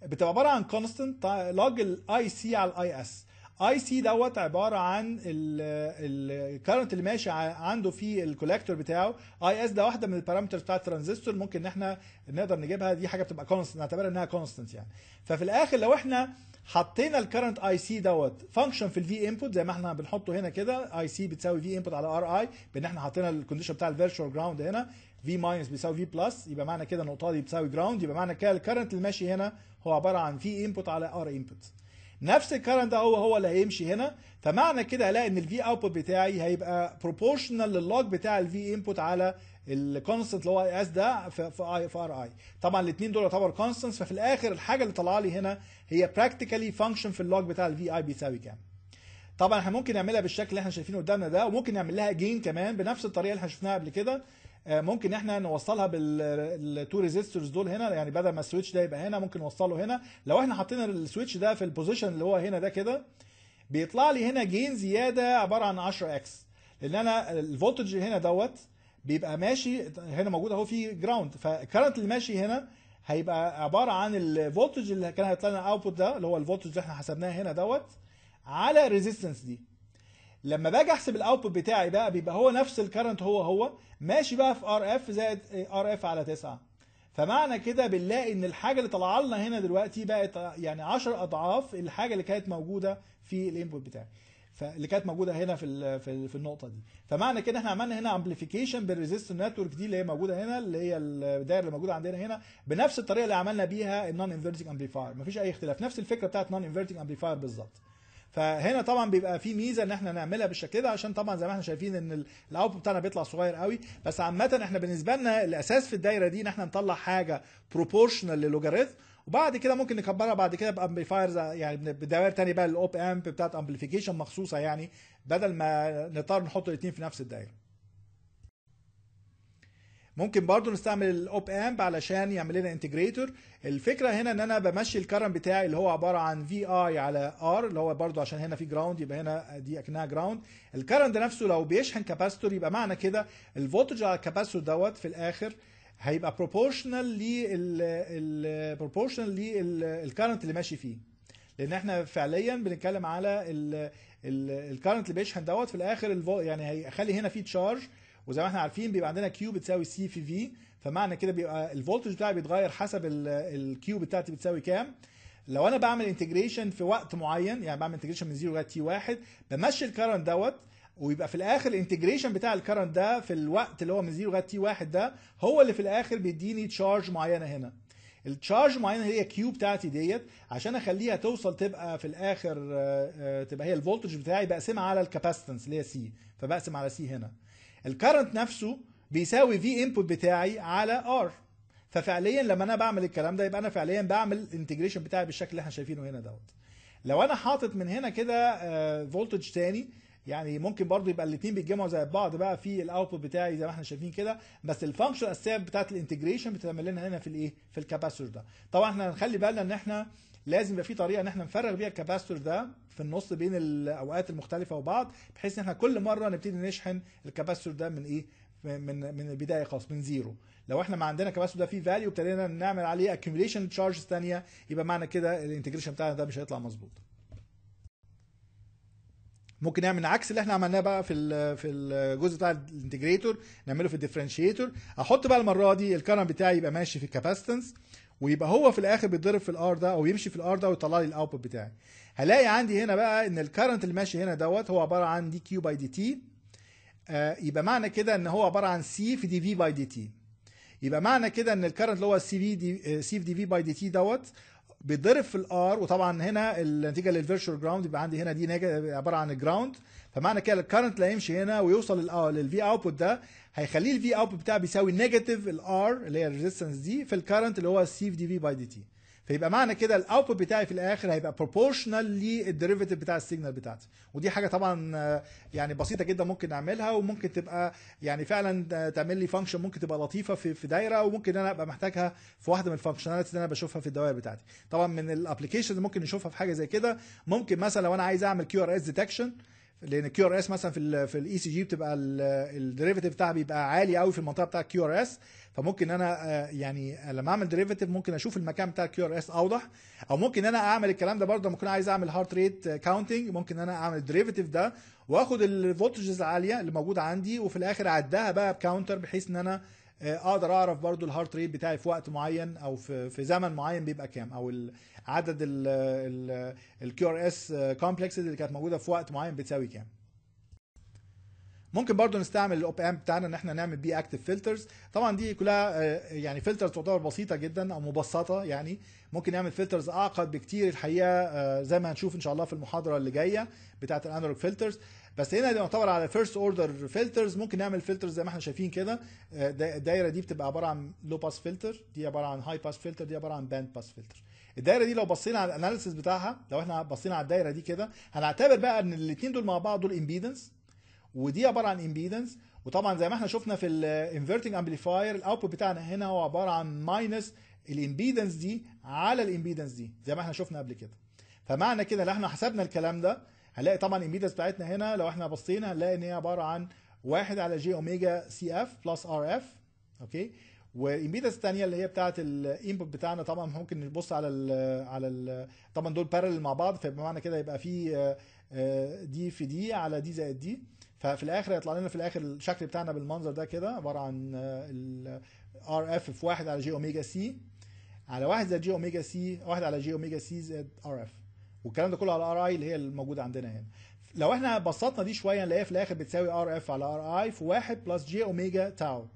بتبقى عبارة عن constant log ال IC على ال IS IC دوت عبارة عن ال current اللي ماشي عنده في ال collector بتاعه. IS ده واحدة من ال parameters بتاعت الترانزستور ممكن إن إحنا نقدر نجيبها. دي حاجة بتبقى constant نعتبرها إنها constant يعني. ففي الآخر لو إحنا حطينا ال current IC دوت function في ال V input زي ما إحنا بنحطه هنا كده IC بتساوي V input على R I بان إحنا حطينا ال condition بتاع ال virtual ground هنا في minus بيساوي في plus يبقى معنى كده النقطة دي بتساوي ground يبقى معنى كده ال current اللي ماشي هنا هو عبارة عن V input على R input نفس ال current ده هو هو اللي هيمشي هنا. فمعنى كده هلاقي إن ال V output بتاعي هيبقى proportional لل log بتاع ال V input على ال constant اللي هو IS ده في في R I طبعا الاثنين دول يعتبر constants ففي الآخر الحاجة اللي طالعة لي هنا هي practically function في ال log بتاع ال VI بيساوي كام. طبعا إحنا ممكن نعملها بالشكل اللي إحنا شايفينه قدامنا ده وممكن نعمل لها gain كمان بنفس الطريقة اللي إحنا شفناها قبل كده. ممكن إحنا نوصلها بال two resistors دول هنا يعني بدل ما ال switch ده يبقى هنا ممكن نوصله هنا. لو إحنا حطينا ال switch ده في ال position اللي هو هنا ده كده بيطلع لي هنا gain زيادة عبارة عن 10 X لأن أنا ال voltage هنا دوت بيبقى ماشي هنا موجود أهو في ground فال current اللي ماشي هنا هيبقى عبارة عن ال voltage اللي كان هيطلع لنا output ده اللي هو ال voltage اللي إحنا حسبناه هنا دوت على ال resistance دي. لما باجي احسب ال output بتاعي بقى بيبقى هو نفس ال current هو هو ماشي بقى في RF زائد RF على 9 فمعنى كده بنلاقي إن الحاجة اللي طلع لنا هنا دلوقتي بقت يعني 10 أضعاف الحاجة اللي كانت موجودة في ال input بتاعي. فاللي كانت موجودة هنا في في النقطة دي. فمعنى كده إحنا عملنا هنا amplification بال resistor network دي اللي هي موجودة هنا اللي هي الدايره اللي موجودة عندنا هنا بنفس الطريقة اللي عملنا بيها ال non-inverting amplifier مفيش أي اختلاف. نفس الفكرة بتاعت non-inverting amplifier بالظبط. فهنا طبعا بيبقى في ميزة إن إحنا نعملها بالشكل ده عشان طبعا زي ما إحنا شايفين إن ال output بتاعنا بيطلع صغير قوي. بس عامة إحنا بالنسبة لنا الأساس في الدايرة دي إن إحنا نطلع حاجة proportional لل logarithm وبعد كده ممكن نكبرها بعد كده ب amplifiers يعني بدوائر تانية بقى ال op amp بتاعت amplification مخصوصة يعني بدل ما نضطر نحط الاثنين في نفس الدايرة. ممكن برضو نستعمل ال op amp علشان يعمل لنا integrator الفكرة هنا إن أنا بمشي ال current بتاعي اللي هو عبارة عن VI على R اللي هو برضو عشان هنا في ground يبقى هنا دي أكنها ground ال current ده نفسه لو بيشحن capacitor يبقى معنى كده ال voltage على ال capacitor دوت في الآخر هيبقى proportional لل proportional لل current اللي ماشي فيه. لأن إحنا فعليا بنتكلم على ال current اللي بيشحن دوت في الآخر يعني هيخلي هنا في charge وزي ما إحنا عارفين بيبقى عندنا Q بتساوي C في V فمعنى كده بيبقى ال voltage بتاعي بيتغير حسب ال Q بتاعتي بتساوي كام. لو أنا بعمل integration في وقت معين يعني بعمل integration من 0 لغاية T 1 بمشي ال current دوت ويبقى في الآخر ال integration بتاع ال current ده في الوقت اللي هو من 0 لغاية T 1 ده هو اللي في الآخر بيديني charge معينة هنا. ال charge معينة هي Q بتاعتي ديت عشان أخليها توصل تبقى في الآخر آه، آه، تبقى هي ال voltage بتاعي بقسمها على ال capacitance اللي هي C فبقسم على C هنا. ال current نفسه بيساوي V input بتاعي على R ففعليا لما أنا بعمل الكلام ده يبقى أنا فعليا بعمل ال integration بتاعي بالشكل اللي إحنا شايفينه هنا دوت. لو أنا حاطط من هنا كده voltage تاني يعني ممكن برضو يبقى الاثنين بيتجمعوا زي بعض بقى في ال output بتاعي زي ما إحنا شايفين كده بس ال function الاساسيه بتاعت ال integration بتعمل لنا هنا في الايه في ال capacitor ده. طبعا إحنا هنخلي بالنا إن إحنا لازم يبقى في طريقة إن إحنا نفرغ بيها ال capacitor ده في النص بين الأوقات المختلفة وبعض بحيث إن إحنا كل مرة نبتدي نشحن ال capacitor ده من إيه؟ من من البداية خالص من zero. لو إحنا ما عندنا capacitor ده فيه value ابتدينا نعمل عليه accumulation charges تانية يبقى معنى كده ال integration بتاعنا ده مش هيطلع مظبوط. ممكن نعمل عكس اللي إحنا عملناه بقى في في الجزء بتاع ال integrator نعمله في ال differentiator أحط بقى المرة دي ال current بتاعي يبقى ماشي في ال capacitance ويبقى هو في الآخر بيتضرب في ال R ده أو يمشي في ال R ده ويطلع لي ال output بتاعي. هلاقي عندي هنا بقى إن ال current اللي ماشي هنا دوت هو عبارة عن dQ by dt يبقى معنى كده إن هو عبارة عن C في dV by dt يبقى معنى كده إن ال current اللي هو ال C في d C في dV by dt دوت بيتضرب في ال R وطبعا هنا النتيجة لل virtual ground يبقى عندي هنا دي عبارة عن ال ground. فمعنى كده ال current اللي هيمشي هنا ويوصل لل V output ده هيخليه ال V output بتاعه بيساوي negative ال R اللي هي ال resistance دي في ال current اللي هو ال C في dV by dt فيبقى معنى كده ال output بتاعي في الآخر هيبقى proportional لل derivative بتاع ال signal بتاعتي. ودي حاجة طبعا يعني بسيطة جدا ممكن نعملها وممكن تبقى يعني فعلا تعمل لي function ممكن تبقى لطيفة في في دايرة وممكن أنا أبقى محتاجها في واحدة من ال functionality اللي أنا بشوفها في الدوائر بتاعتي. طبعا من ال applications ممكن نشوفها في حاجة زي كده ممكن مثلا لو أنا عايز أعمل QRS detection لأن QRS مثلا في في ال ECG بتبقى ال derivative بتاعها بيبقى عالي قوي في المنطقة بتاع ال QRS فممكن أنا آه، يعني لما أعمل derivative ممكن أشوف المكان بتاع ال QRS أوضح. أو ممكن أنا أعمل الكلام ده برضه لما أكون عايز أعمل heart rate counting ممكن أنا أعمل ال derivative ده وآخد ال voltages العالية اللي موجودة عندي وفي الآخر أعدها بقى ب counter بحيث إن أنا أقدر اعرف برضو ال heart rate بتاعي في وقت معين أو في في زمن معين بيبقى كام أو عدد ال QRS complexes اللي كانت موجودة في وقت معين بتساوي كام. ممكن برضو نستعمل ال op amp بتاعنا ان إحنا نعمل بيه active filters طبعا دي كلها آه، يعني filters تعتبر بسيطة جدا أو مبسطة يعني. ممكن نعمل filters أعقد بكتير الحقيقة آه، زي ما هنشوف إن شاء الله في المحاضرة اللي جاية بتاعة ال analog filters بس هنا يعتبر على first order filters ممكن نعمل filters زي ما إحنا شايفين كده. آه، دا- الدايرة دي بتبقى عبارة عن low pass filter دي عبارة عن high pass filter دي عبارة عن band pass filter الدايرة دي لو بصينا على ال analysis بتاعها لو إحنا بصينا على الدايرة دي كده هنعتبر بقى إن الاثنين دول مع بعض دول impedance ودي عبارة عن impedance وطبعا زي ما إحنا شفنا في ال inverting amplifier ال output بتاعنا هنا هو عبارة عن minus ال impedance دي على ال impedance دي زي ما إحنا شفنا قبل كده. فمعنى كده لو إحنا حسبنا الكلام ده هنلاقي طبعا ال impedance بتاعتنا هنا. لو إحنا بصينا هنلاقي إن هي عبارة عن واحد على j omega Cf plus Rf okay؟ وال impedance الثانية اللي هي بتاعه ال input بتاعنا طبعا ممكن نبص على ال على ال طبعا دول parallel مع بعض. فيبقى معنى كده يبقى في آه، آه، دي في دي على دي زائد دي ففي الآخر هيطلع لنا في الآخر الشكل بتاعنا بالمنظر ده كده عبارة عن Rf في واحد على j omega C على واحد زائد j omega C واحد على j omega C زائد Rf والكلام ده كله على Ri اللي هي الموجودة عندنا هنا. لو إحنا بسطنا دي شوية نلاقيها في الآخر بتساوي Rf على Ri في واحد plus j omega tau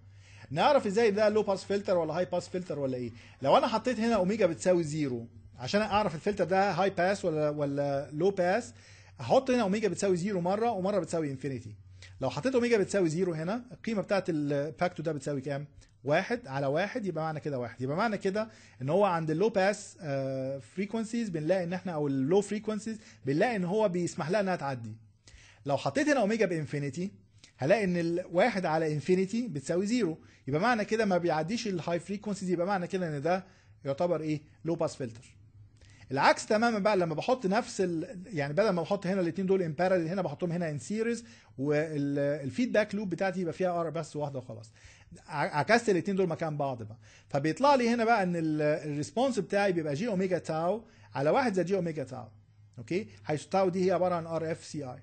نعرف إزاي ده low pass filter ولا high pass filter ولا إيه؟ لو أنا حطيت هنا اوميجا بتساوي zero عشان اعرف الفلتر ده high pass ولا ولا low pass أحط هنا اوميجا بتساوي zero مرة ومرة بتساوي infinity لو حطيت اوميجا بتساوي zero هنا القيمة بتاعت ال factor ده بتساوي كام؟ واحد على واحد يبقى معنى كده واحد. يبقى معنى كده إن هو عند ال low pass frequencies بنلاقي إن إحنا أو ال low frequencies بنلاقي إن هو بيسمح لها إنها تعدي. لو حطيت هنا omega ب infinity هلاقي إن الواحد على infinity بتساوي zero يبقى معنى كده ما بيعديش ال high frequencies يبقى معنى كده إن ده يعتبر إيه؟ low pass filter العكس تماما بقى لما بحط نفس ال... يعني بدل ما بحط هنا الاثنين دول in هنا بحطهم هنا in series وال feedback loop بتاعتي يبقى فيها R بس واحدة وخلاص. عكست الاثنين دول مكان بعض بقى. فبيطلع لي هنا بقى إن ال response بتاعي بيبقى j omega tau على واحد زائد j omega tau okay؟ حيث تاو دي هي عبارة عن Rf Ci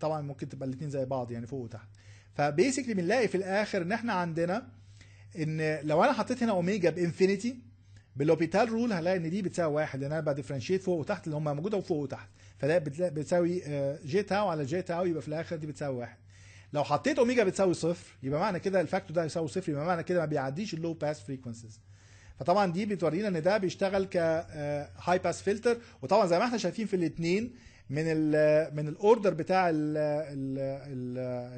طبعا ممكن تبقى الاثنين زي بعض يعني فوق وتحت. ف basically بنلاقي في الآخر إن احنا عندنا إن لو أنا حطيت هنا omega ب infinity بال L'Hopital rule هلاقي إن دي بتساوي واحد. لأن أنا ب differentiate فوق وتحت اللي هم موجودة وفوق وتحت. فده بتساوي آه، j tau على j tau يبقى في الآخر دي بتساوي واحد. لو حطيت أوميجا بتساوي صفر يبقى معنى كده ال factor ده يساوي صفر يبقى معنى كده ما بيعديش ال low pass frequencies فطبعا دي بتورينا إن ده بيشتغل ك high pass filter وطبعا زي ما إحنا شايفين في الاثنين من ال من ال order بتاع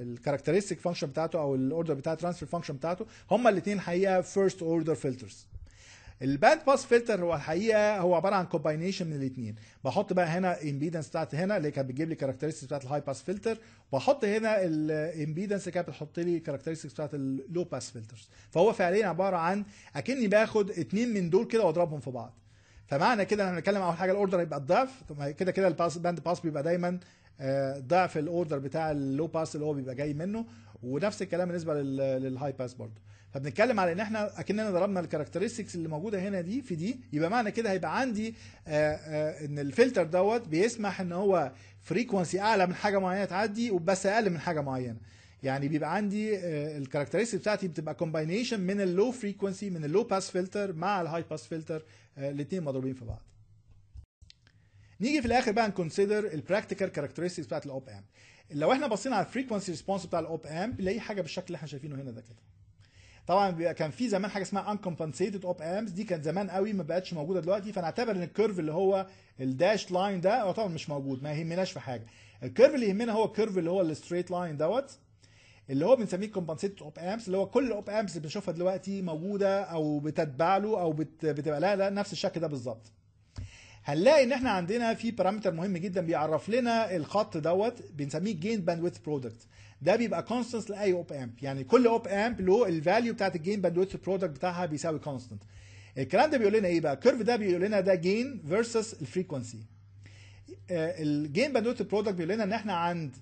ال characteristic function بتاعته أو ال order بتاع ال transfer function بتاعته هما الاثنين حقيقة first order filters ال band pass filter هو الحقيقة هو عبارة عن combination من الاثنين بحط بقى هنا impedance بتاعت هنا اللي كانت بتجيب لي characteristics بتاعت ال high pass filter وبحط هنا ال impedance اللي كانت بتحط لي characteristics بتاعت ال low pass filters فهو فعليا عبارة عن أكني باخد اتنين من دول كده واضربهم في بعض. فمعنى كده إحنا بنتكلم أول حاجة ال order يبقى الضعف كده كده ال pass band pass بيبقى دايما آه، ضعف ال order بتاع ال low pass اللي هو بيبقى جاي منه. ونفس الكلام بالنسبة لل- لل high pass برضه. فبنتكلم على إن إحنا أكننا ضربنا ال characteristics اللي موجودة هنا دي في دي يبقى معنى كده هيبقى عندي آه، آه، إن الفلتر دوت بيسمح إن هو frequency أعلى من حاجة معينة تعدي وبس أقل من حاجة معينة. يعني بيبقى عندي ال characteristic بتاعتي بتبقى combination من ال low frequency من ال low pass filter مع ال high pass filter الاثنين مضروبين في بعض. نيجي في الآخر بقى ن consider ال practical characteristics بتاعت ال op amp لو إحنا بصينا على ال frequency response بتاع ال op amp نلاقي حاجة بالشكل اللي إحنا شايفينه هنا ده كده. طبعا بيبقى كان في زمان حاجة اسمها uncompensated op amps دي كانت زمان قوي ما بقتش موجودة دلوقتي فنعتبر إن ال curve اللي هو ال dash line ده طبعا مش موجود ما يهمناش في حاجة. ال curve اللي يهمنا هو ال curve اللي هو ال straight line دوت اللي هو بنسميه compensated op amps اللي هو كل ال op amps اللي بنشوفها دلوقتي موجودة أو بتتبع له أو بت... بتبقى لها نفس الشكل ده بالظبط. هنلاقي إن إحنا عندنا في parameter مهم جدا بيعرف لنا الخط دوت بنسميه gain bandwidth product ده بيبقى constant لأي op amp يعني كل op amp له ال value بتاعت ال gain bandwidth product بتاعها بيساوي constant الكلام ده بيقول لنا إيه بقى؟ ال curve ده بيقول لنا ده gain versus ال frequency ال gain bandwidth product بيقول لنا إن إحنا عند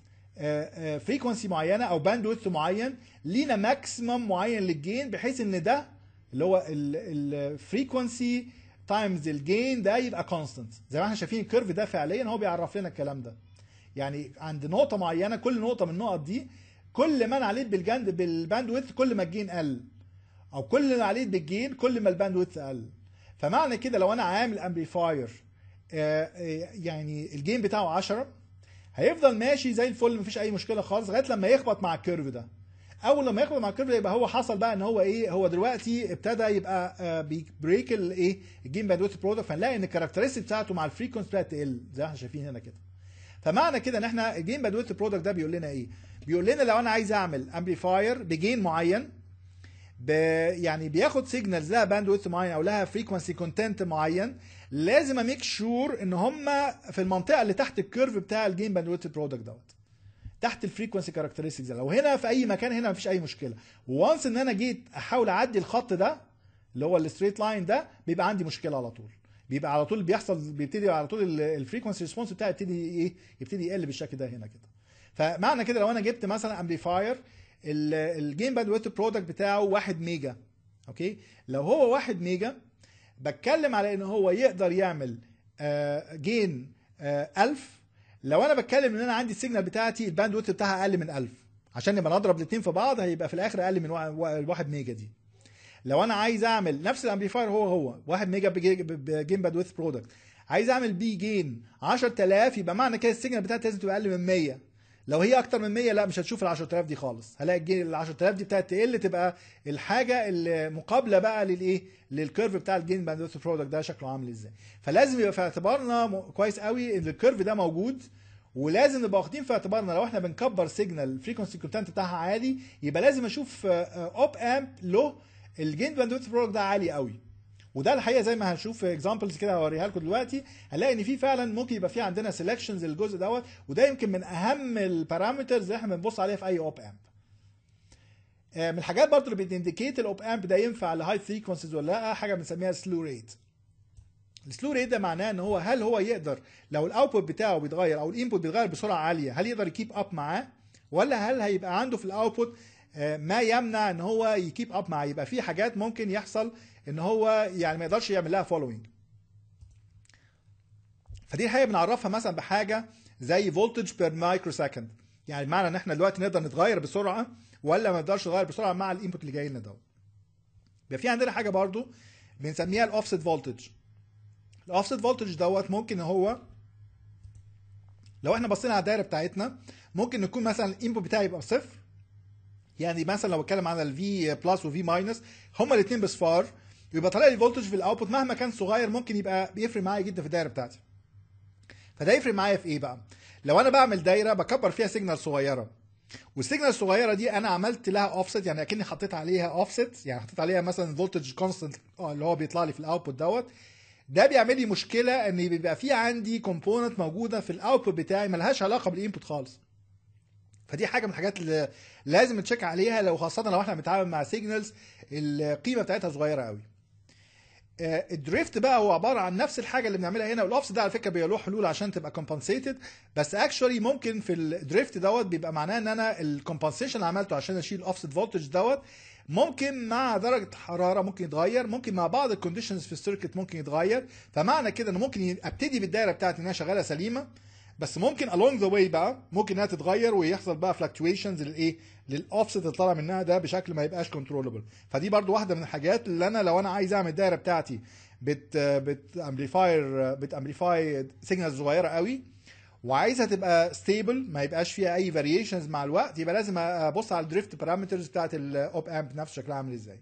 frequency معينة أو bandwidth معين لينا maximum معين لل gain بحيث إن ده اللي هو ال frequency times ال gain ده يبقى constant زي ما إحنا شايفين ال curve ده فعليا هو بيعرف لنا الكلام ده. يعني عند نقطة معينة كل نقطة من النقط دي كل ما أنا عليت بال gain بال bandwidth كل ما ال gain قل. أو كل ما عليت بال gain كل ما ال bandwidth قل. فمعنى كده لو أنا عامل amplifier يعني ال gain بتاعه 10 هيفضل ماشي زي الفل مفيش أي مشكلة خالص لغاية لما يخبط مع ال curve ده. أول لما يخبط مع ال curve يبقى هو حصل بقى إن هو إيه هو دلوقتي ابتدى يبقى بي break الايه ال gain bandwidth product فنلاقي إن ال characteristic بتاعته مع ال frequency بتاعت تقل زي ما إحنا شايفين هنا كده. فمعنى كده إن إحنا ال gain bandwidth product ده بيقول لنا إيه؟ بيقول لنا لو أنا عايز أعمل amplifier ب gain معين ب يعني بياخد signals لها bandwidth معين أو لها frequency content معين لازم a make sure إن هم في المنطقة اللي تحت ال curve بتاع ال gain bandwidth product دوت. تحت ال frequency characteristics لو هنا في أي مكان هنا مفيش أي مشكلة. once إن أنا جيت أحاول أعدي الخط ده اللي هو ال straight line ده بيبقى عندي مشكلة على طول. بيبقى على طول بيحصل بيبتدي على طول ال frequency response بتاعي يبتدي إيه؟ يبتدي يقل بالشكل ده هنا كده. فمعنى كده لو أنا جبت مثلا amplifier ال gain bandwidth product بتاعه 1 mega. okay؟ لو هو 1 mega بتكلم على إن هو يقدر يعمل gain 1000 لو أنا بتكلم إن أنا عندي ال signal بتاعتي ال bandwidth بتاعها أقل من 1000 عشان نبقى نضرب الاثنين في بعض هيبقى في الآخر أقل من 1 ميجا دي. لو أنا عايز أعمل نفس ال amplifier هو هو 1 ميجا ب gain bandwidth product عايز أعمل بيه gain 10000 يبقى معنى كده ال signal بتاعتي لازم تبقى أقل من 100 لو هي أكتر من 100 لا مش هتشوف ال 10000 دي خالص. هلاقي ال 10000 دي بتاعت تقل تبقى الحاجة المقابله بقى للايه لل curve بتاع ال gain bandwidth product ده شكله عامل إزاي. فلازم يبقى في اعتبارنا كويس قوي إن ال curve ده موجود ولازم نبقى واخدين في اعتبارنا لو إحنا بنكبر signal ال frequency content بتاعها عالي يبقى لازم أشوف op amp له ال gain bandwidth product ده عالي قوي. وده الحقيقة زي ما هنشوف examples كده هوريها لكم دلوقتي هنلاقي إن في فعلا ممكن يبقى في عندنا selections للجزء دوت وده يمكن من أهم ال parameters اللي إحنا بنبص عليها في أي op amp من الحاجات برضه اللي بت indicate ال op amp ده ينفع ل high frequencies ولا لأ حاجة بنسميها slew rate ال slew rate ده معناه إن هو هل هو يقدر لو ال output بتاعه بيتغير أو ال input بيتغير بسرعة عالية هل يقدر ي keep up معاه؟ ولا هل هيبقى عنده في ال output ما يمنع إن هو ي keep up معاه؟ يبقى في حاجات ممكن يحصل إن هو يعني ما يقدرش يعمل لها following فدي الحقيقة بنعرفها مثلا بحاجة زي voltage per microsecond يعني بمعنى إن إحنا دلوقتي نقدر نتغير بسرعة ولا ما نقدرش نتغير بسرعة مع ال input اللي جاي لنا دوت يبقى في عندنا حاجة برضو بنسميها ال offset voltage ال offset voltage دوت ممكن هو لو إحنا بصينا على الدايرة بتاعتنا ممكن نكون مثلا ال input بتاعي يبقى صفر. يعني مثلا لو اتكلم على ال V plus و V minus هما الاثنين بصفار. يبقى طالع لي ال voltage في ال output مهما كان صغير ممكن يبقى بيفرق معايا جدا في الدايرة بتاعتي. فده يفرق معايا في إيه بقى؟ لو أنا بعمل دايرة بكبر فيها signal صغيرة وال signal الصغيرة دي أنا عملت لها اوفست يعني أكني حطيت عليها اوفست يعني حطيت عليها مثلا voltage constant اللي هو بيطلع لي في ال output دوت. ده بيعمل لي مشكلة إن بيبقى في عندي component موجودة في ال output بتاعي ملهاش علاقة بال input خالص. فدي حاجة من الحاجات اللي لازم ن check عليها لو خاصة لو إحنا بنتعامل مع signals القيمة بتاعتها صغيرة قوي. ال drift بقى هو عبارة عن نفس الحاجة اللي بنعملها هنا والأوفس ده على فكرة بيبقى له حلول عشان تبقى compensated بس actually ممكن في ال drift دوت بيبقى معناه إن أنا ال compensation اللي عملته عشان أشيل ال offset voltage دوت ممكن مع درجة حرارة ممكن يتغير ممكن مع بعض ال conditions في ال circuit ممكن يتغير فمعنى كده ان ممكن أبتدي بالدايرة بتاعتي انها شغاله سليمة. بس ممكن along the way بقى ممكن إنها تتغير ويحصل بقى fluctuations للإيه؟ للاوفست اللي طالع منها ده بشكل ما يبقاش controllable فدي برضو واحدة من الحاجات اللي أنا لو أنا عايز أعمل الدايرة بتاعتي بت بت amplifier بت amplify signal صغيرة قوي وعايزها تبقى stable ما يبقاش فيها أي variations مع الوقت يبقى لازم أبص على ال drift parameters بتاعت ال op amp نفسه شكلها عامل إزاي.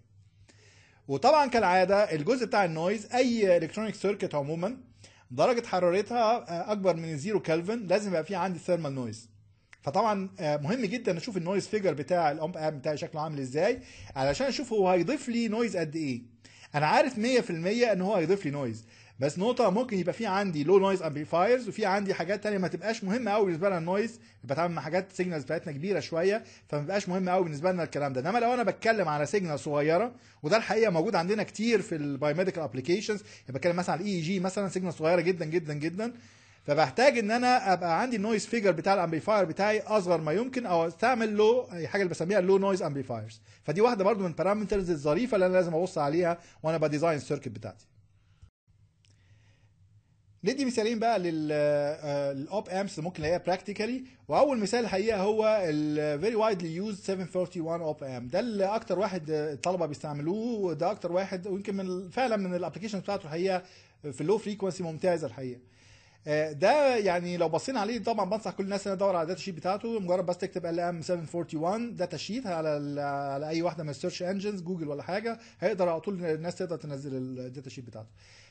وطبعا كالعادة الجزء بتاع ال noise أي electronic circuit عموما درجة حرارتها أكبر من zero Kelvin لازم يبقى في عندي thermal noise فطبعا مهم جدا أشوف ال noise figure بتاع ال op amp بتاعي شكله عامل إزاي علشان أشوف هو هيضيف لي noise قد إيه. أنا عارف 100% إن هو هيضيف لي noise بس نقطة ممكن يبقى في عندي low noise amplifiers وفي عندي حاجات تانية ما تبقاش مهمة قوي بالنسبة لنا ال noise بتعامل مع حاجات signals بتاعتنا كبيرة شوية فما بيبقاش مهم قوي بالنسبة لنا الكلام ده. إنما لو أنا بتكلم على signal صغيرة وده الحقيقة موجود عندنا كتير في ال biomedical applications بتكلم مثلا على ال EEG مثلا signal صغيرة جدا جدا جدا فبحتاج إن أنا أبقى عندي ال noise figure بتاع ال amplifier بتاعي أصغر ما يمكن أو أستعمل له حاجة اللي بسميها ال low noise amplifiers فدي واحدة برضو من ال parameters الظريفة اللي أنا لازم أبص عليها وأنا ب design ال circuit بتاعتي. ندي مثالين بقى لل op amps اللي ممكن نلاقيها practically وأول مثال الحقيقة هو ال very widely used 741 op amp ده اللي أكتر واحد الطلبة بيستعملوه وده أكتر واحد ويمكن من فعلا من ال application بتاعته الحقيقة في ال low frequency ممتازة الحقيقة. ده يعني لو بصينا عليه طبعا بنصح كل الناس انها تدور على ال data sheet بتاعته. مجرد بس تكتب LM 741 data sheet على على أي واحدة من ال search engines جوجل ولا حاجة هيقدر على طول الناس تقدر تنزل ال data sheet بتاعته.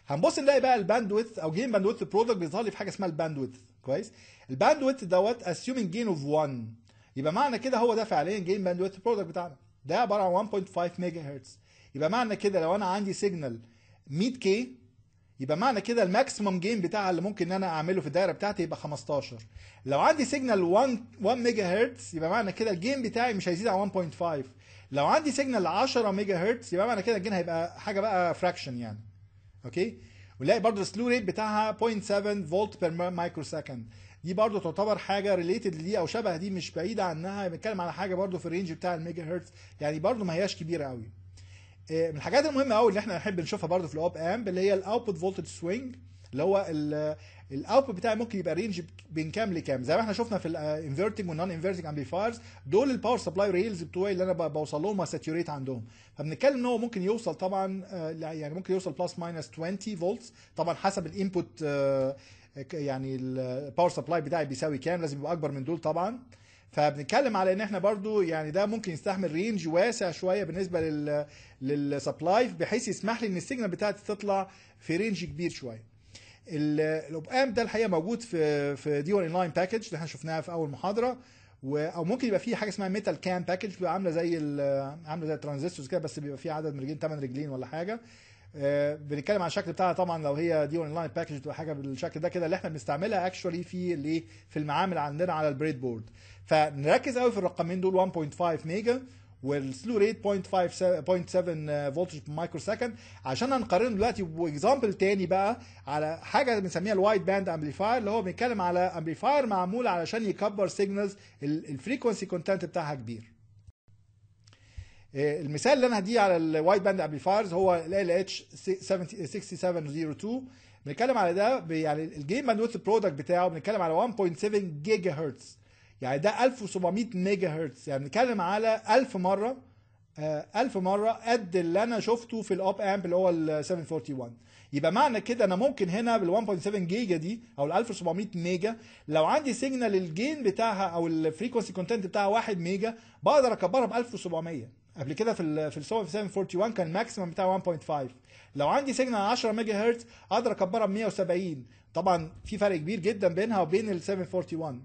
هنبص نلاقي بقى ال bandwidth أو gain bandwidth product بيظهر لي في حاجة اسمها ال bandwidth. كويس؟ ال bandwidth دوت assuming gain of 1 يبقى معنى كده هو ده فعليا gain bandwidth product بتاعنا. ده عبارة عن 1.5 ميجا هرتز يبقى معنى كده لو أنا عندي signal 100 K يبقى معنى كده ال maximum gain بتاعها اللي ممكن إن أنا أعمله في الدايرة بتاعتي يبقى 15 لو عندي signal 1 1 ميجا هرتز يبقى معنى كده ال gain بتاعي مش هيزيد عن 1.5 لو عندي signal 10 ميجا هرتز يبقى معنى كده ال gain هيبقى حاجة بقى fraction يعني. okay؟ ونلاقي برضو ال slew rate بتاعها 0.7 volt per microsecond دي برضو تعتبر حاجة related لدي أو شبه دي مش بعيدة عنها. بنتكلم على حاجة برضو في ال range بتاع الميجا هرتز يعني برضو ما هياش كبيرة قوي من الحاجات المهمة قوي اللي إحنا نحب نشوفها برضو في ال op amp اللي هي ال output voltage swing اللي هو ال output بتاعي ممكن يبقى range بين كام لكام. زي ما إحنا شفنا في ال inverting وال non-inverting amplifiers دول ال power supply rails بتوعي اللي أنا بوصل لهم saturate عندهم. فبنتكلم إن هو ممكن يوصل طبعا يعني ممكن يوصل plus minus 20 فولتس طبعا حسب ال input يعني ال power supply بتاعي بيساوي كام لازم يبقى أكبر من دول طبعا. فبنتكلم على إن إحنا برضو يعني ده ممكن يستحمل range واسع شوية بالنسبة لل لل supply بحيث يسمح لي إن ال signal بتاعتي تطلع في range كبير شوية. ال op amp ده الحقيقة موجود في في dual in line package اللي إحنا شفناها في أول محاضرة و أو ممكن يبقى فيه حاجة اسمها metal can package بتبقى عاملة زي عاملة زي ال transistors كده بس بيبقى فيه عدد من رجلين 8 رجلين ولا حاجة. بنتكلم عن الشكل بتاعها طبعا لو هي dual in-line package بتبقى حاجة بالشكل ده كده اللي إحنا بنستعملها actually في الايه في المعامل عندنا على ال breadboard فنركز قوي في الرقمين دول 1.5 ميجا والسلو ريت 0.5 0.7 voltage microsecond عشان هنقارن دلوقتي ب example تاني بقى على حاجة بنسميها ال wide band amplifier اللي هو بنتكلم على amplifier معمول علشان يكبر signals ال frequency content بتاعها كبير. المثال اللي أنا هديه على ال wide band amplifiers هو ال H 6702 بنتكلم على ده يعني ال gain bandwidth product بتاعه بنتكلم على 1.7 جيجا هرتز يعني ده 1700 ميجا هرتز يعني بنتكلم على 1000 مرة 1000 مرة قد اللي أنا شفته في ال op amp اللي هو ال 741 يبقى معنى كده أنا ممكن هنا بال 1.7 جيجا دي أو ال 1700 ميجا لو عندي signal ال gain بتاعها أو ال frequency content بتاعها 1 ميجا بقدر أكبرها ب 1700 قبل كده في في ال 741 كان ال maximum بتاعه 1.5 لو عندي signal 10 ميجا هرتز أقدر أكبرها ب 170 طبعا في فرق كبير جدا بينها وبين ال 741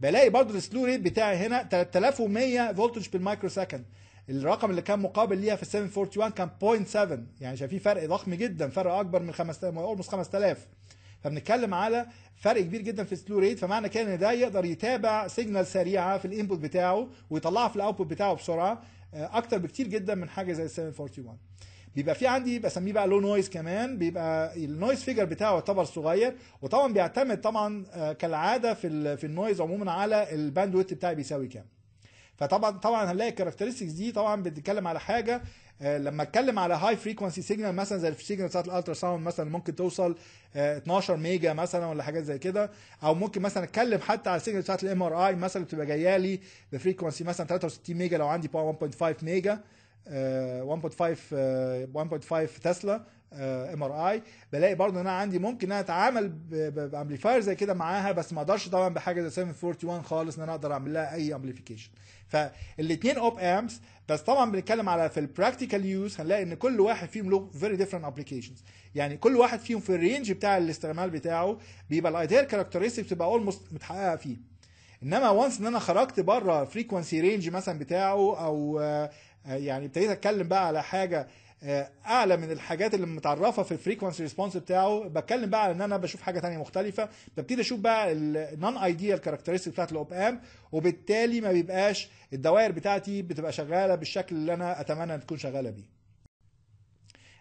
بلاقي برضو ال slew rate بتاعي هنا 3100 voltage بال microsecond الرقم اللي كان مقابل ليها في ال 741 كان 0.7 يعني شايفين فرق ضخم جدا فرق أكبر من 5000 almost 5000 فبنتكلم على فرق كبير جدا في ال slew rate فمعنى كده إن ده يقدر يتابع signal سريعة في ال input بتاعه ويطلعها في ال output بتاعه بسرعة أكتر بكتير جدا من حاجة زي ال 741 بيبقى في عندي بسميه بقى low noise كمان بيبقى ال noise figure بتاعه يعتبر صغير وطبعا بيعتمد طبعا كالعادة في في ال noise عموما على ال bandwidth بتاعي بيساوي كام. فطبعا طبعا هنلاقي ال characteristics دي طبعا بتتكلم على حاجة آه، لما اتكلم على high frequency signal مثلا زي ال signal بتاعت ال ultrasound مثلا ممكن توصل آه، 12 ميجا مثلا ولا حاجات زي كده أو ممكن مثلا أتكلم حتى على ال signal بتاعت ال MRI مثلا بتبقى جاية لي ب frequency مثلا 63 ميجا لو عندي power 1.5 ميجا آه، 1.5 آه، 1.5 تسلا MRI بلاقي برضه إن أنا عندي ممكن إن أنا أتعامل ب amplifier زي كده معاها بس ما أقدرش طبعا بحاجة زي 741 خالص إن أنا أقدر أعمل لها أي amplification فالاثنين op amps بس طبعا بنتكلم على في ال practical use هنلاقي إن كل واحد فيهم له very different applications يعني كل واحد فيهم في ال range بتاع الاستعمال بتاعه بيبقى ال ideal characteristic بتبقى almost متحققة فيه. إنما once إن أنا خرجت بره frequency range مثلا بتاعه أو آه، يعني ابتديت أتكلم بقى على حاجة أعلى من الحاجات اللي متعرفة في ال frequency response بتاعه. بتكلم بقى على إن أنا بشوف حاجة تانية مختلفة. ببتدي أشوف بقى ال non-ideal characteristic بتاعت ال op amp وبالتالي ما بيبقاش الدوائر بتاعتي بتبقى شغالة بالشكل اللي أنا أتمنى إن تكون شغالة بيه.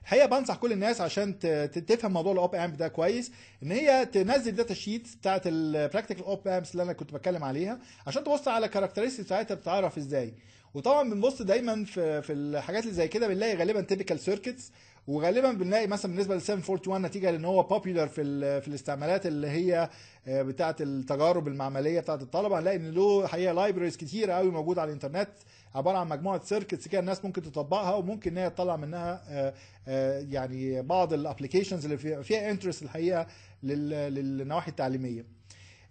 الحقيقة بنصح كل الناس عشان تفهم موضوع ال op amp ده كويس إن هي تنزل data sheet بتاعت ال practical op amps اللي أنا كنت بتكلم عليها عشان تبص على الكاركترستيك بتاعتها بتتعرف إزاي. وطبعا بنبص دايما في في الحاجات اللي زي كده بنلاقي غالبا typical circuits وغالبا بنلاقي مثلا بالنسبة لل 741 نتيجة لإن هو popular في في الاستعمالات اللي هي آه، بتاعه التجارب المعملية بتاعه الطلبة. هنلاقي إن له حقيقة libraries كتير قوي موجودة على الإنترنت عبارة عن مجموعة circuits كده الناس ممكن تطبقها وممكن إن هي تطلع منها آه، آه، يعني بعض ال applications اللي فيها- interest الحقيقة لل- للنواحي التعليمية.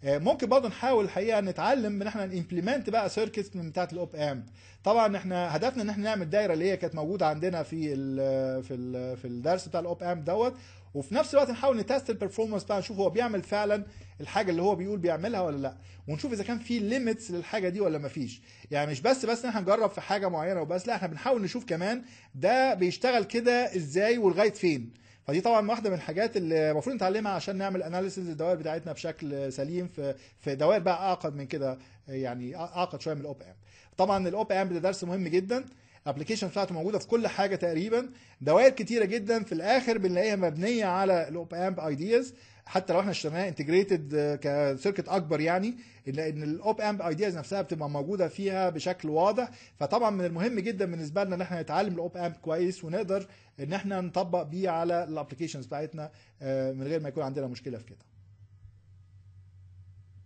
آه، ممكن برضه نحاول الحقيقة نتعلم إن إحنا ن implement بقى circuits من بتاعة ال op amp طبعا إحنا هدفنا إن إحنا نعمل دايرة اللي هي كانت موجودة عندنا في ال في ال في الدرس بتاع ال op amp دوت وفي نفس الوقت نحاول ن test ال performance بتاعه نشوف هو بيعمل فعلا الحاجة اللي هو بيقول بيعملها ولا لأ. ونشوف إذا كان في limits للحاجة دي ولا ما فيش. يعني مش بس بس إن إحنا نجرب في حاجة معينة وبس لأ إحنا بنحاول نشوف كمان ده بيشتغل كده إزاي ولغايه فين. فدي طبعا واحدة من الحاجات اللي المفروض نتعلمها عشان نعمل analysis للدوائر بتاعتنا بشكل سليم في في دوائر بقى أعقد من كده يعني أعقد شوية من ال op amp طبعا ال op amp ده درس مهم جدا. ال application بتاعته موجودة في كل حاجة تقريبا. دوائر كتيرة جدا. في الآخر بنلاقيها مبنية على ال op amp ideas. حتى لو إحنا اشتريناها integrated circuit أكبر يعني ان إن ال op amp ideas نفسها بتبقى موجودة فيها بشكل واضح. فطبعا من المهم جدا بالنسبة لنا إن إحنا نتعلم ال op amp كويس ونقدر إن إحنا نطبق بيه على ال applications بتاعتنا آه، من غير ما يكون عندنا مشكلة في كده.